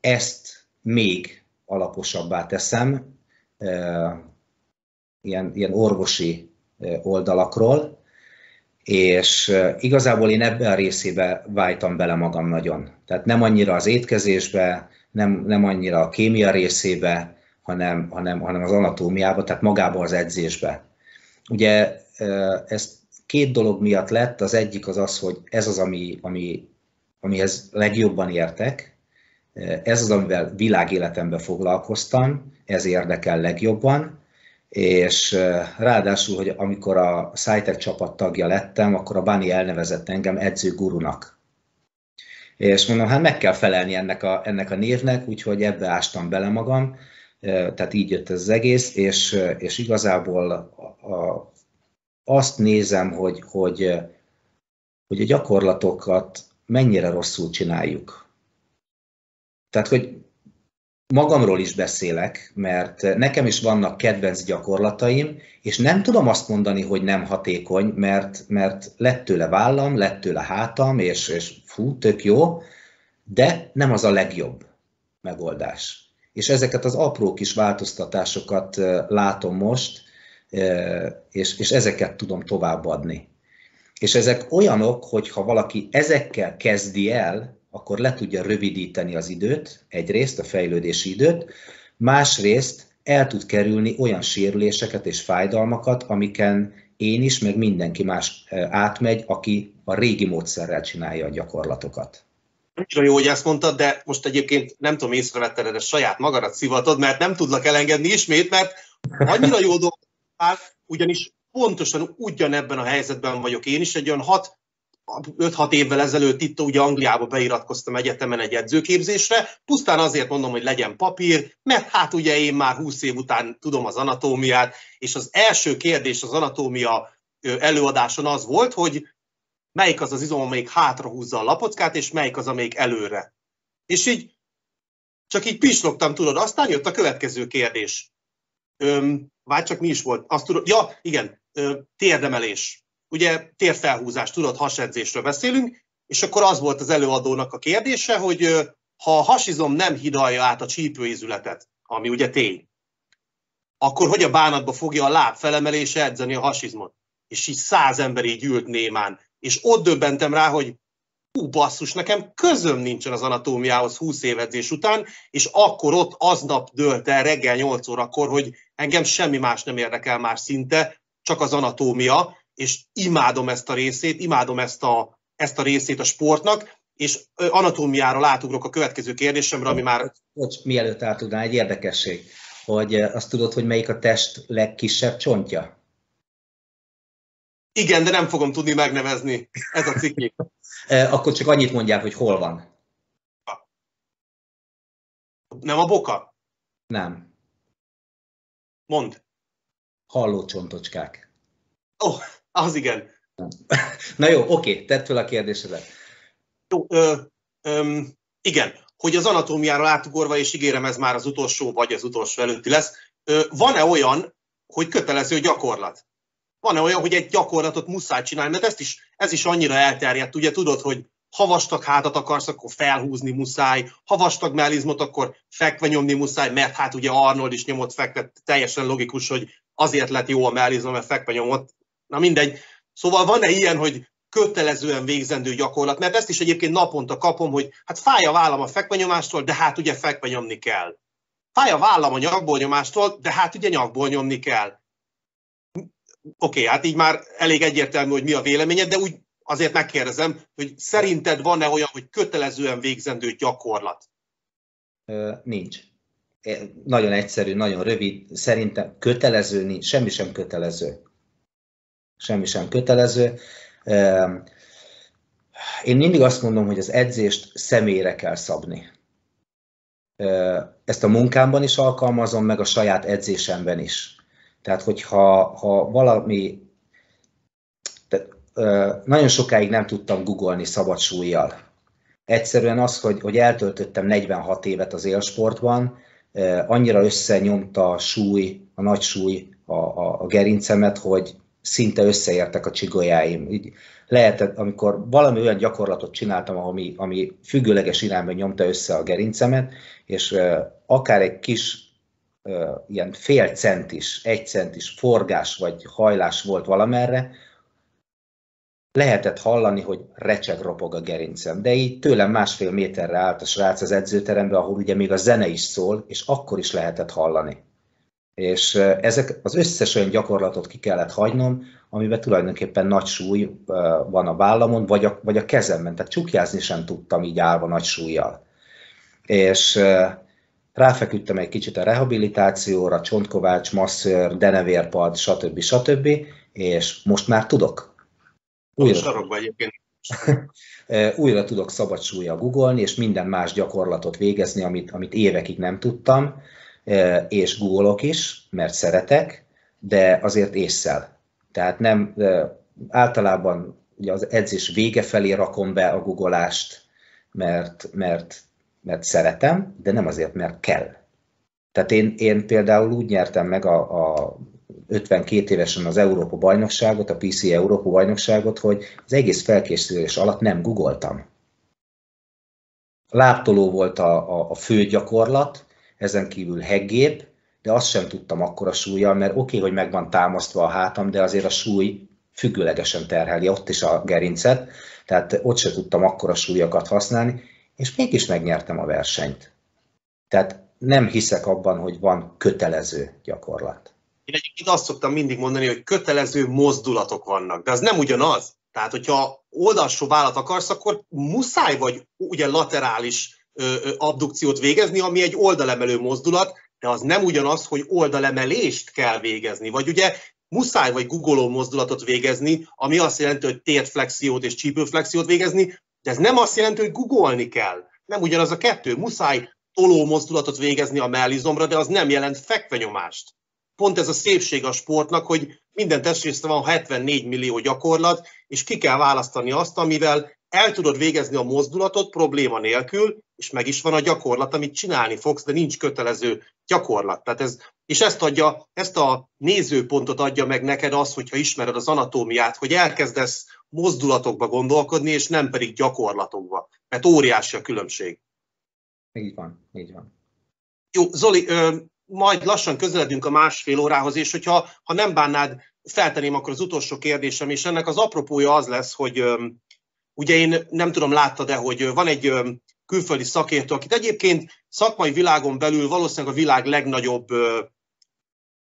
ezt még alaposabbá teszem, ilyen, ilyen orvosi oldalakról, és igazából én ebbe a részébe vájtam bele magam nagyon. Tehát nem annyira az étkezésbe, nem, nem annyira a kémia részébe, hanem, hanem, hanem az anatómiába, tehát magába az edzésbe. Ugye ezt két dolog miatt lett, az egyik az az, hogy ez az, ami, ami, amihez legjobban értek, ez az, amivel világéletemben foglalkoztam, ez érdekel legjobban, és ráadásul, hogy amikor a Szájtek csapat tagja lettem, akkor a Bani elnevezett engem edzőgurunak. És mondom, hát meg kell felelni ennek a, ennek a névnek, úgyhogy ebbe ástam bele magam, tehát így jött ez az egész, és, és igazából a, a, azt nézem, hogy, hogy, hogy a gyakorlatokat mennyire rosszul csináljuk. Tehát, hogy magamról is beszélek, mert nekem is vannak kedvenc gyakorlataim, és nem tudom azt mondani, hogy nem hatékony, mert, mert lett tőle vállam, lett tőle hátam, és, és fú, tök jó, de nem az a legjobb megoldás. És ezeket az apró kis változtatásokat látom most, és, és ezeket tudom továbbadni. És ezek olyanok, hogy ha valaki ezekkel kezdi el, akkor le tudja rövidíteni az időt, egyrészt a fejlődési időt, másrészt el tud kerülni olyan sérüléseket és fájdalmakat, amiken én is, meg mindenki más átmegy, aki a régi módszerrel csinálja a gyakorlatokat. Annyira jó, hogy ezt mondtad, de most egyébként nem tudom, észrevetted, de saját magadat szivatod, mert nem tudlak elengedni ismét, mert annyira jó dolog, ugyanis pontosan ugyanebben a helyzetben vagyok én is, egy olyan 6 5-6 évvel ezelőtt itt ugye Angliába beiratkoztam egyetemen egy edzőképzésre, pusztán azért mondom, hogy legyen papír, mert hát ugye én már 20 év után tudom az anatómiát, és az első kérdés az anatómia előadáson az volt, hogy melyik az az izom, amelyik hátra húzza a lapockát, és melyik az, amelyik előre. És így csak így pislogtam, tudod, aztán jött a következő kérdés. Öm, vagy csak mi is volt? Azt tudod, ja, igen, ö, térdemelés ugye térfelhúzás, tudod, hasedzésről beszélünk, és akkor az volt az előadónak a kérdése, hogy ha a hasizom nem hidalja át a csípőizületet, ami ugye tény, akkor hogy a bánatba fogja a láb felemelése edzeni a hasizmot? És így száz ember így ült némán. És ott döbbentem rá, hogy hú basszus, nekem közöm nincsen az anatómiához 20 év edzés után, és akkor ott aznap dölt el reggel 8 órakor, hogy engem semmi más nem érdekel már szinte, csak az anatómia, és imádom ezt a részét, imádom ezt a, ezt a részét a sportnak, és anatómiáról átugrok a következő kérdésemre, ami már... Bocs, mielőtt átugrál, egy érdekesség, hogy azt tudod, hogy melyik a test legkisebb csontja? Igen, de nem fogom tudni megnevezni. Ez a cikk. Akkor csak annyit mondják, hogy hol van. Nem a boka? Nem. Mond. Hallócsontocskák. Oh, az igen. Na jó, oké, tedd fel a kérdésedet. Jó, ö, ö, igen, hogy az anatómiára átugorva, és ígérem, ez már az utolsó, vagy az utolsó előtti lesz, van-e olyan, hogy kötelező gyakorlat? Van-e olyan, hogy egy gyakorlatot muszáj csinálni? Mert ezt is, ez is annyira elterjedt, ugye tudod, hogy ha vastag hátat akarsz, akkor felhúzni muszáj, ha vastag mellizmot, akkor fekve nyomni muszáj, mert hát ugye Arnold is nyomott fekve, teljesen logikus, hogy azért lett jó a mellizom, mert fekve nyomott, Na mindegy. Szóval van-e ilyen, hogy kötelezően végzendő gyakorlat, mert ezt is egyébként naponta kapom, hogy hát fáj a vállam a fekvenyomástól, de hát ugye fekve nyomni kell. Fáj a vállam a nyakból de hát ugye nyakból nyomni kell. Oké, okay, hát így már elég egyértelmű, hogy mi a véleményed, de úgy azért megkérdezem, hogy szerinted van-e olyan, hogy kötelezően végzendő gyakorlat? Nincs. Nagyon egyszerű, nagyon rövid. Szerintem kötelező nincs, semmi sem kötelező semmi sem kötelező. Én mindig azt mondom, hogy az edzést személyre kell szabni. Ezt a munkámban is alkalmazom, meg a saját edzésemben is. Tehát, hogyha ha valami... Tehát, nagyon sokáig nem tudtam googolni szabad súlyjal. Egyszerűen az, hogy, hogy eltöltöttem 46 évet az élsportban, annyira összenyomta a súly, a nagy súly a, a, a gerincemet, hogy szinte összeértek a csigolyáim. Így lehetett, amikor valami olyan gyakorlatot csináltam, ami, ami függőleges irányba nyomta össze a gerincemet, és akár egy kis ilyen fél centis, egy centis forgás vagy hajlás volt valamerre, lehetett hallani, hogy recseg ropog a gerincem. De így tőlem másfél méterre állt a srác az edzőterembe, ahol ugye még a zene is szól, és akkor is lehetett hallani és ezek az összes olyan gyakorlatot ki kellett hagynom, amiben tulajdonképpen nagy súly van a vállamon, vagy a, vagy a kezemben, tehát csukjázni sem tudtam így állva nagy súlyjal. És ráfeküdtem egy kicsit a rehabilitációra, csontkovács, masször, denevérpad, stb. stb. És most már tudok. Újra, újra tudok szabad súlyjal googolni, és minden más gyakorlatot végezni, amit, amit évekig nem tudtam és googolok is, mert szeretek, de azért észszel. Tehát nem, általában ugye az edzés vége felé rakom be a googolást, mert, mert mert szeretem, de nem azért, mert kell. Tehát én, én például úgy nyertem meg a, a 52 évesen az Európa bajnokságot, a PC Európa bajnokságot, hogy az egész felkészülés alatt nem googoltam. Láptoló volt a, a, a fő gyakorlat, ezen kívül heggép, de azt sem tudtam akkor a súlyjal, mert oké, okay, hogy meg van támasztva a hátam, de azért a súly függőlegesen terheli ott is a gerincet, tehát ott se tudtam akkor a súlyokat használni, és mégis megnyertem a versenyt. Tehát nem hiszek abban, hogy van kötelező gyakorlat. Én egyébként azt szoktam mindig mondani, hogy kötelező mozdulatok vannak, de az nem ugyanaz. Tehát, hogyha oldalsó vállat akarsz, akkor muszáj vagy ugye laterális abdukciót végezni, ami egy oldalemelő mozdulat, de az nem ugyanaz, hogy oldalemelést kell végezni. Vagy ugye muszáj vagy guggoló mozdulatot végezni, ami azt jelenti, hogy térdflexiót és csípőflexiót végezni, de ez nem azt jelenti, hogy guggolni kell. Nem ugyanaz a kettő. Muszáj toló mozdulatot végezni a mellizomra, de az nem jelent fekvenyomást. Pont ez a szépség a sportnak, hogy minden testrészre van 74 millió gyakorlat, és ki kell választani azt, amivel el tudod végezni a mozdulatot probléma nélkül, és meg is van a gyakorlat, amit csinálni fogsz, de nincs kötelező gyakorlat. Tehát ez, és ezt, adja, ezt a nézőpontot adja meg neked az, hogyha ismered az anatómiát, hogy elkezdesz mozdulatokba gondolkodni, és nem pedig gyakorlatokba. Mert óriási a különbség. Így van, így van. Jó, Zoli, ö, majd lassan közeledünk a másfél órához, és hogyha ha nem bánnád, feltenném akkor az utolsó kérdésem, és ennek az apropója az lesz, hogy ugye én nem tudom, láttad-e, hogy van egy külföldi szakértő, akit egyébként szakmai világon belül valószínűleg a világ legnagyobb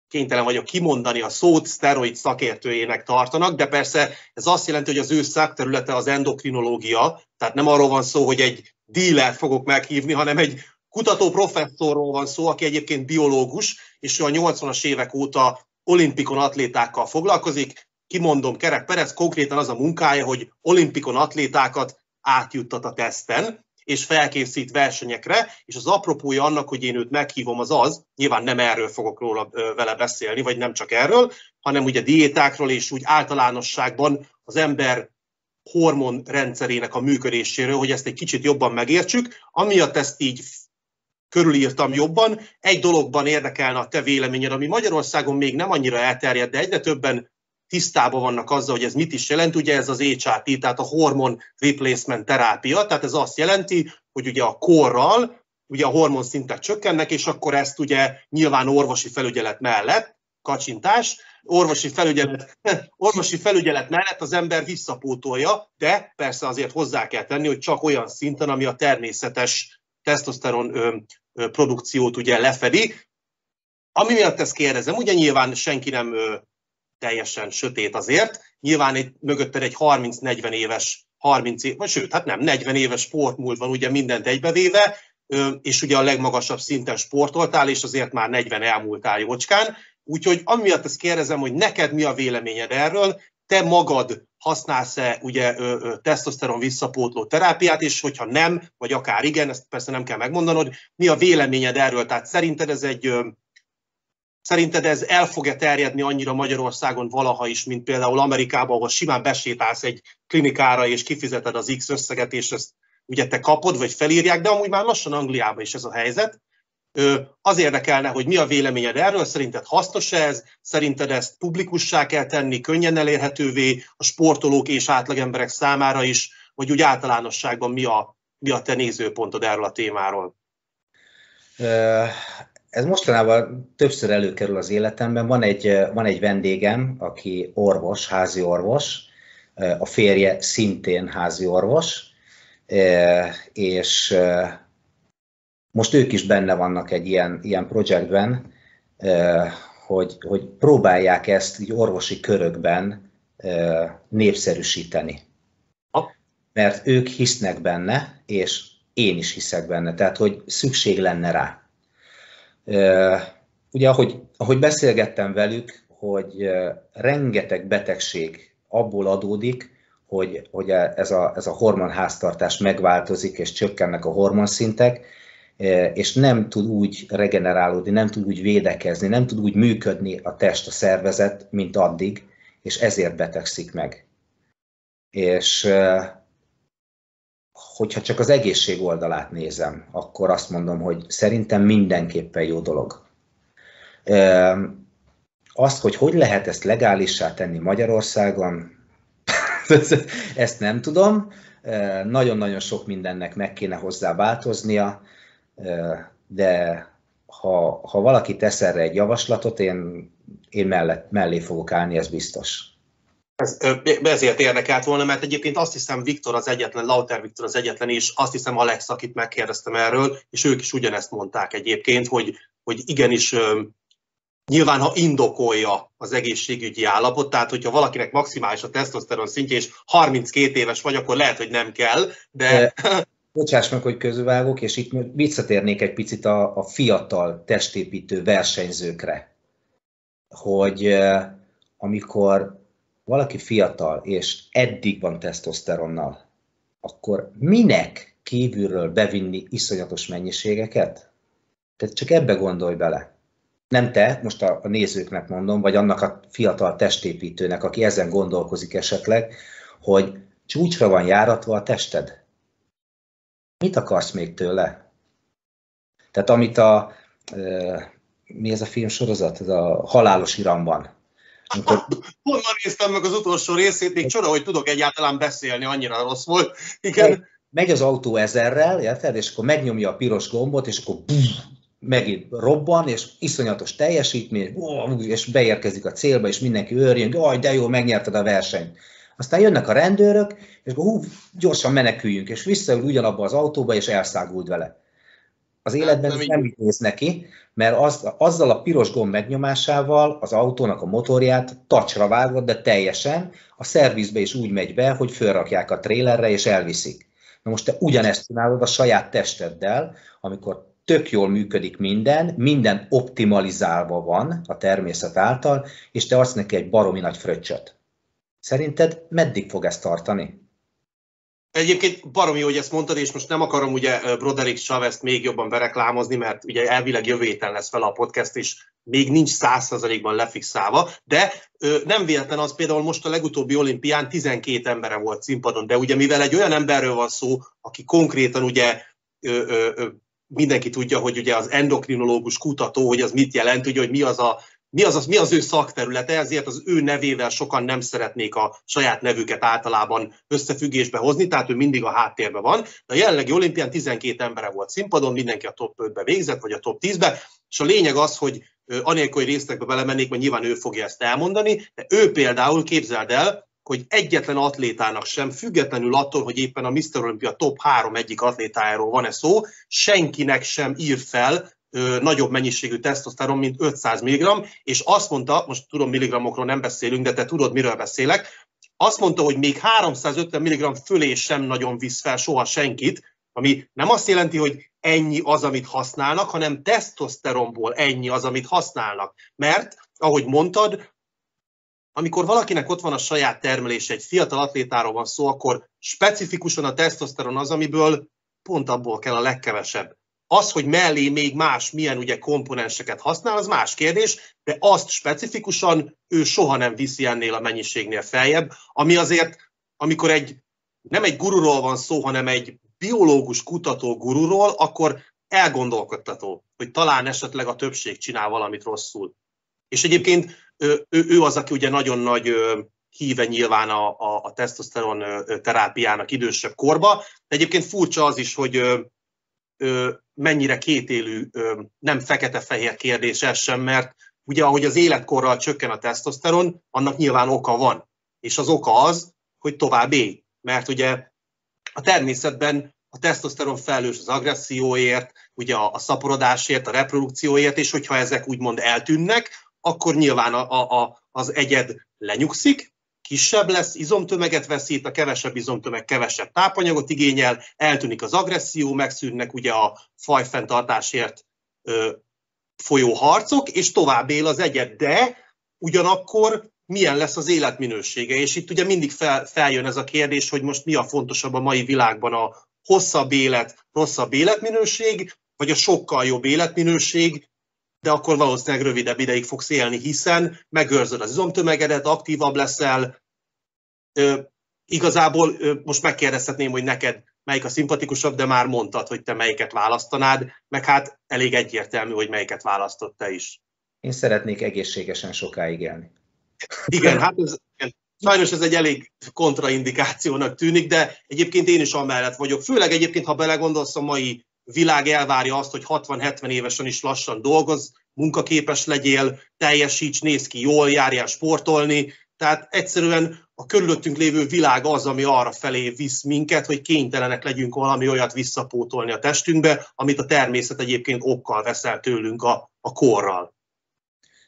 kénytelen vagyok kimondani a szót, szteroid szakértőjének tartanak, de persze ez azt jelenti, hogy az ő szakterülete az endokrinológia, tehát nem arról van szó, hogy egy dílert fogok meghívni, hanem egy kutató professzorról van szó, aki egyébként biológus, és ő a 80-as évek óta olimpikon atlétákkal foglalkozik. Kimondom, Kerek Perez konkrétan az a munkája, hogy olimpikon atlétákat átjuttat a teszten, és felkészít versenyekre, és az apropója annak, hogy én őt meghívom, az az, nyilván nem erről fogok róla vele beszélni, vagy nem csak erről, hanem ugye diétákról, és úgy általánosságban az ember hormonrendszerének a működéséről, hogy ezt egy kicsit jobban megértsük. Amiatt ezt így körülírtam jobban. Egy dologban érdekelne a te véleményed, ami Magyarországon még nem annyira elterjedt, de egyre többen tisztában vannak azzal, hogy ez mit is jelent. Ugye ez az HRT, tehát a hormon replacement terápia, tehát ez azt jelenti, hogy ugye a korral ugye a hormonszintek csökkennek, és akkor ezt ugye nyilván orvosi felügyelet mellett, kacsintás, orvosi felügyelet, orvosi felügyelet mellett az ember visszapótolja, de persze azért hozzá kell tenni, hogy csak olyan szinten, ami a természetes tesztoszteron produkciót ugye lefedi. Ami miatt ezt kérdezem, ugye nyilván senki nem teljesen sötét azért, nyilván egy, mögötted egy 30-40 éves 30 év, vagy sőt, hát nem, 40 éves sportmúlt van ugye mindent egybevéve, és ugye a legmagasabb szinten sportoltál, és azért már 40 elmúltál jócskán. Úgyhogy amiatt ezt kérdezem, hogy neked mi a véleményed erről, te magad használsz-e ugye tesztoszteron visszapótló terápiát, és hogyha nem, vagy akár igen, ezt persze nem kell megmondanod, mi a véleményed erről? Tehát szerinted ez egy Szerinted ez el fog-e terjedni annyira Magyarországon valaha is, mint például Amerikában, ahol simán besétálsz egy klinikára, és kifizeted az X összeget, és ezt ugye te kapod, vagy felírják, de amúgy már lassan Angliában is ez a helyzet. Az érdekelne, hogy mi a véleményed erről, szerinted hasznos ez, szerinted ezt publikussá kell tenni, könnyen elérhetővé a sportolók és átlagemberek számára is, vagy úgy általánosságban mi a, mi a te nézőpontod erről a témáról? Ez mostanában többször előkerül az életemben. Van egy, van egy vendégem, aki orvos, házi orvos, a férje szintén házi orvos, és most ők is benne vannak egy ilyen, ilyen projektben, hogy, hogy próbálják ezt így orvosi körökben népszerűsíteni. Mert ők hisznek benne, és én is hiszek benne, tehát hogy szükség lenne rá. Ugye, ahogy, ahogy beszélgettem velük, hogy rengeteg betegség abból adódik, hogy, hogy ez, a, ez a hormonháztartás megváltozik, és csökkennek a hormonszintek, és nem tud úgy regenerálódni, nem tud úgy védekezni, nem tud úgy működni a test, a szervezet, mint addig, és ezért betegszik meg. És hogyha csak az egészség oldalát nézem, akkor azt mondom, hogy szerintem mindenképpen jó dolog. Azt, hogy hogy lehet ezt legálissá tenni Magyarországon, ezt nem tudom. Nagyon-nagyon sok mindennek meg kéne hozzá változnia, de ha, ha valaki tesz erre egy javaslatot, én, én mellett, mellé fogok állni, ez biztos. Ez, ezért érdekelt volna, mert egyébként azt hiszem Viktor az egyetlen, Lauter Viktor az egyetlen, és azt hiszem Alex, akit megkérdeztem erről, és ők is ugyanezt mondták egyébként, hogy, hogy igenis Nyilván, ha indokolja az egészségügyi állapot, tehát hogyha valakinek maximális a tesztoszteron szintje, és 32 éves vagy, akkor lehet, hogy nem kell, de... Bocsáss meg, hogy közvágok, és itt visszatérnék egy picit a, a fiatal testépítő versenyzőkre, hogy amikor valaki fiatal, és eddig van tesztoszteronnal, akkor minek kívülről bevinni iszonyatos mennyiségeket? Tehát csak ebbe gondolj bele nem te, most a, nézőknek mondom, vagy annak a fiatal testépítőnek, aki ezen gondolkozik esetleg, hogy csúcsra van járatva a tested. Mit akarsz még tőle? Tehát amit a, mi ez a filmsorozat? Ez a halálos iramban. Amikor... Honnan néztem meg az utolsó részét, még csoda, hogy tudok egyáltalán beszélni, annyira rossz volt. Igen. Megy az autó ezerrel, érted? És akkor megnyomja a piros gombot, és akkor bum, megint robban, és iszonyatos teljesítmény, és beérkezik a célba, és mindenki őrjön, hogy de jó, megnyerted a versenyt. Aztán jönnek a rendőrök, és akkor hú, gyorsan meneküljünk, és visszaül ugyanabba az autóba, és elszágult vele. Az életben ez nem így néz neki, mert az, azzal a piros gomb megnyomásával az autónak a motorját tacsra vágod, de teljesen, a szervizbe is úgy megy be, hogy fölrakják a trélerre, és elviszik. Na most te ugyanezt csinálod a saját testeddel, amikor tök jól működik minden, minden optimalizálva van a természet által, és te adsz neki egy baromi nagy fröccsöt. Szerinted meddig fog ezt tartani? Egyébként baromi, hogy ezt mondtad, és most nem akarom ugye Broderick Chavez-t még jobban bereklámozni, mert ugye elvileg jövő héten lesz fel a podcast, és még nincs százszerzalékban lefixálva, de ö, nem véletlen az például most a legutóbbi olimpián 12 embere volt színpadon, de ugye mivel egy olyan emberről van szó, aki konkrétan ugye ö, ö, mindenki tudja, hogy ugye az endokrinológus kutató, hogy az mit jelent, ugye, hogy mi az, a, mi, az, az, mi az ő szakterülete, ezért az ő nevével sokan nem szeretnék a saját nevüket általában összefüggésbe hozni, tehát ő mindig a háttérben van. De a jelenlegi olimpián 12 embere volt színpadon, mindenki a top 5-be végzett, vagy a top 10-be, és a lényeg az, hogy anélkül, hogy részletekbe belemennék, mert nyilván ő fogja ezt elmondani, de ő például, képzeld el, hogy egyetlen atlétának sem, függetlenül attól, hogy éppen a Mr. Olympia top három egyik atlétájáról van-e szó, senkinek sem ír fel nagyobb mennyiségű tesztoszteron, mint 500 mg, és azt mondta, most tudom, milligramokról nem beszélünk, de te tudod, miről beszélek, azt mondta, hogy még 350 mg fölé sem nagyon visz fel soha senkit, ami nem azt jelenti, hogy ennyi az, amit használnak, hanem tesztoszteronból ennyi az, amit használnak. Mert, ahogy mondtad, amikor valakinek ott van a saját termelése, egy fiatal atlétáról van szó, akkor specifikusan a tesztoszteron az, amiből pont abból kell a legkevesebb. Az, hogy mellé még más milyen ugye komponenseket használ, az más kérdés, de azt specifikusan ő soha nem viszi ennél a mennyiségnél feljebb, ami azért, amikor egy nem egy gururól van szó, hanem egy biológus kutató gururól, akkor elgondolkodtató, hogy talán esetleg a többség csinál valamit rosszul. És egyébként ő, ő az, aki ugye nagyon nagy híve nyilván a, a, a tesztoszteron terápiának idősebb korba. Egyébként furcsa az is, hogy mennyire kétélű, nem fekete-fehér kérdés sem, mert ugye ahogy az életkorral csökken a tesztoszteron, annak nyilván oka van. És az oka az, hogy tovább élj. Mert ugye a természetben a tesztoszteron felelős az agresszióért, ugye a, a szaporodásért, a reprodukcióért, és hogyha ezek úgymond eltűnnek, akkor nyilván a, a, az egyed lenyugszik, kisebb lesz, izomtömeget veszít, a kevesebb izomtömeg kevesebb tápanyagot igényel, eltűnik az agresszió, megszűnnek ugye a fajfenntartásért ö, folyó harcok, és tovább él az egyed, de ugyanakkor milyen lesz az életminősége. És itt ugye mindig fel, feljön ez a kérdés, hogy most mi a fontosabb a mai világban, a hosszabb élet, rosszabb életminőség, vagy a sokkal jobb életminőség, de akkor valószínűleg rövidebb ideig fogsz élni, hiszen megőrzöd az izomtömegedet, aktívabb leszel. Ö, igazából ö, most megkérdezhetném, hogy neked melyik a szimpatikusabb, de már mondtad, hogy te melyiket választanád, meg hát elég egyértelmű, hogy melyiket választott te is. Én szeretnék egészségesen sokáig élni. Igen, hát ez, sajnos ez egy elég kontraindikációnak tűnik, de egyébként én is amellett vagyok. Főleg egyébként, ha belegondolsz, a mai világ elvárja azt, hogy 60-70 évesen is lassan dolgoz, munkaképes legyél, teljesíts, néz ki jól, járjál sportolni. Tehát egyszerűen a körülöttünk lévő világ az, ami arra felé visz minket, hogy kénytelenek legyünk valami olyat visszapótolni a testünkbe, amit a természet egyébként okkal veszel tőlünk a, a korral.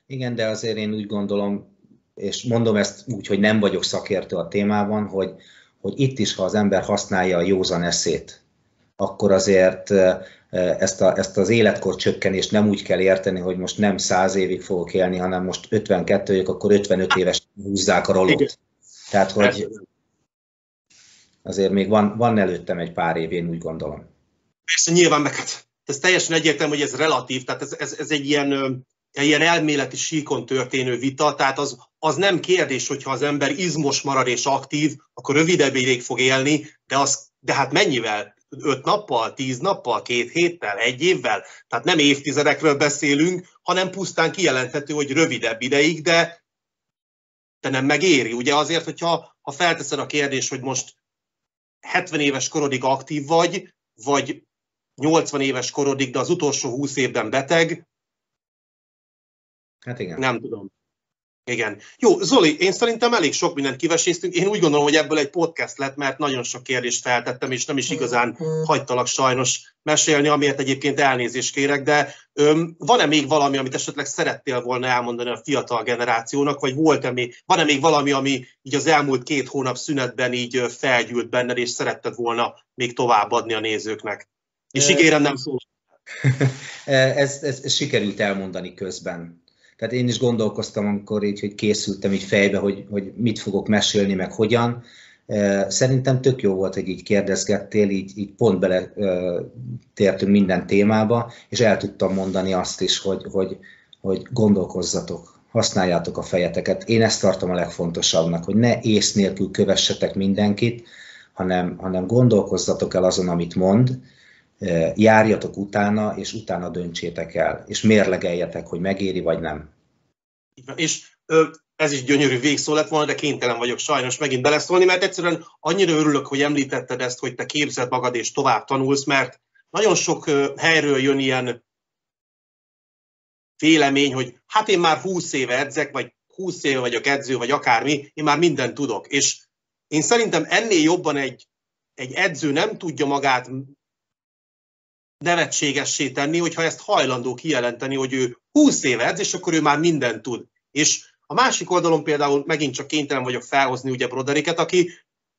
Igen, de azért én úgy gondolom, és mondom ezt úgy, hogy nem vagyok szakértő a témában, hogy, hogy itt is, ha az ember használja a józan eszét, akkor azért ezt, a, ezt az életkor csökkenést nem úgy kell érteni, hogy most nem száz évig fogok élni, hanem most 52 vagyok, akkor 55 éves húzzák a rolót. Tehát, hogy azért még van, van előttem egy pár év, én úgy gondolom. Persze nyilván meg hát, ez teljesen egyértelmű, hogy ez relatív, tehát ez, ez, ez egy ilyen, ilyen elméleti síkon történő vita, tehát az, az nem kérdés, hogyha az ember izmos marad és aktív, akkor rövidebb ideig fog élni, de, az, de hát mennyivel? Öt nappal, tíz nappal, két héttel, egy évvel. Tehát nem évtizedekről beszélünk, hanem pusztán kijelenthető, hogy rövidebb ideig, de, de nem megéri. Ugye azért, hogyha ha felteszed a kérdést, hogy most 70 éves korodig aktív vagy, vagy 80 éves korodig, de az utolsó 20 évben beteg, Hát igen. Nem tudom. Igen. Jó, Zoli, én szerintem elég sok mindent kiveséztünk. Én úgy gondolom, hogy ebből egy podcast lett, mert nagyon sok kérdést feltettem, és nem is igazán hagytalak sajnos mesélni, amiért egyébként elnézést kérek, de öm, van-e még valami, amit esetleg szerettél volna elmondani a fiatal generációnak, vagy volt-e még, van-e még valami, ami így az elmúlt két hónap szünetben így felgyűlt benned, és szeretted volna még továbbadni a nézőknek? És ígérem, nem szól. ez, ez, ez sikerült elmondani közben tehát én is gondolkoztam, amikor így, hogy készültem így fejbe, hogy, hogy mit fogok mesélni, meg hogyan. Szerintem tök jó volt, hogy így kérdezgettél, így, így pont bele tértünk minden témába, és el tudtam mondani azt is, hogy, hogy, hogy gondolkozzatok, használjátok a fejeteket. Én ezt tartom a legfontosabbnak, hogy ne ész nélkül kövessetek mindenkit, hanem, hanem gondolkozzatok el azon, amit mond, járjatok utána, és utána döntsétek el, és mérlegeljetek, hogy megéri vagy nem. És ez is gyönyörű végszó lett volna, de kénytelen vagyok sajnos megint beleszólni, mert egyszerűen annyira örülök, hogy említetted ezt, hogy te képzeld magad és tovább tanulsz, mert nagyon sok helyről jön ilyen vélemény, hogy hát én már 20 éve edzek, vagy 20 éve vagyok edző, vagy akármi, én már mindent tudok. És én szerintem ennél jobban egy, egy edző nem tudja magát nevetségessé tenni, hogyha ezt hajlandó kijelenteni, hogy ő 20 éve edz, és akkor ő már mindent tud. És a másik oldalon például megint csak kénytelen vagyok felhozni ugye Broderiket, aki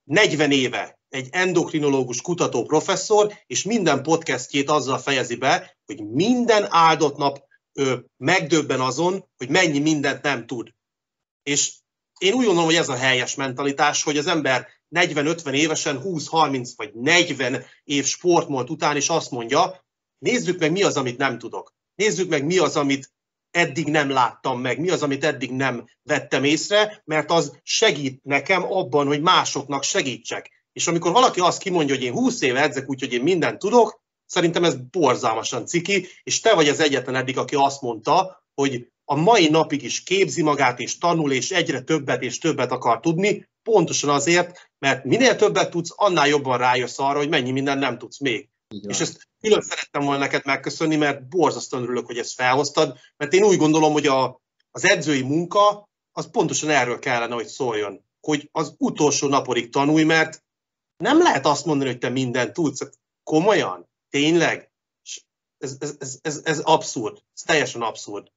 40 éve egy endokrinológus kutató professzor, és minden podcastjét azzal fejezi be, hogy minden áldott nap ő megdöbben azon, hogy mennyi mindent nem tud. És én úgy gondolom, hogy ez a helyes mentalitás, hogy az ember 40-50 évesen, 20-30 vagy 40 év sportmolt után is azt mondja, nézzük meg mi az, amit nem tudok. Nézzük meg mi az, amit eddig nem láttam meg, mi az, amit eddig nem vettem észre, mert az segít nekem abban, hogy másoknak segítsek. És amikor valaki azt kimondja, hogy én 20 éve edzek, úgyhogy én mindent tudok, szerintem ez borzalmasan ciki, és te vagy az egyetlen eddig, aki azt mondta, hogy a mai napig is képzi magát, és tanul, és egyre többet és többet akar tudni, pontosan azért, mert minél többet tudsz, annál jobban rájössz arra, hogy mennyi minden nem tudsz még. Igen. És ezt külön szerettem volna neked megköszönni, mert borzasztóan örülök, hogy ezt felhoztad, mert én úgy gondolom, hogy a, az edzői munka az pontosan erről kellene, hogy szóljon. Hogy az utolsó naporig tanulj, mert nem lehet azt mondani, hogy te mindent tudsz. Komolyan? Tényleg? Ez, ez, ez, ez, ez abszurd. Ez teljesen abszurd.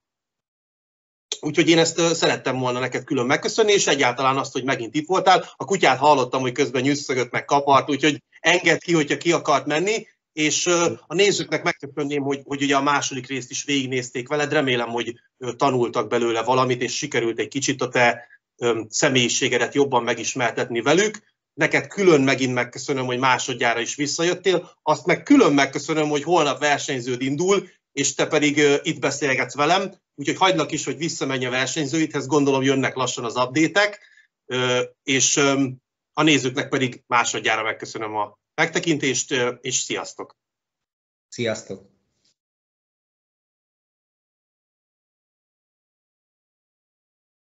Úgyhogy én ezt szerettem volna neked külön megköszönni, és egyáltalán azt, hogy megint itt voltál. A kutyát hallottam, hogy közben nyüsszögött, meg kapart, úgyhogy enged ki, hogyha ki akart menni, és a nézőknek megköszönném, hogy, hogy ugye a második részt is végignézték veled, remélem, hogy tanultak belőle valamit, és sikerült egy kicsit a te személyiségedet jobban megismertetni velük. Neked külön megint megköszönöm, hogy másodjára is visszajöttél, azt meg külön megköszönöm, hogy holnap versenyződ indul, és te pedig itt beszélgetsz velem, úgyhogy hagylak is, hogy visszamenj a versenyzőidhez, gondolom jönnek lassan az update és a nézőknek pedig másodjára megköszönöm a megtekintést, és sziasztok! Sziasztok!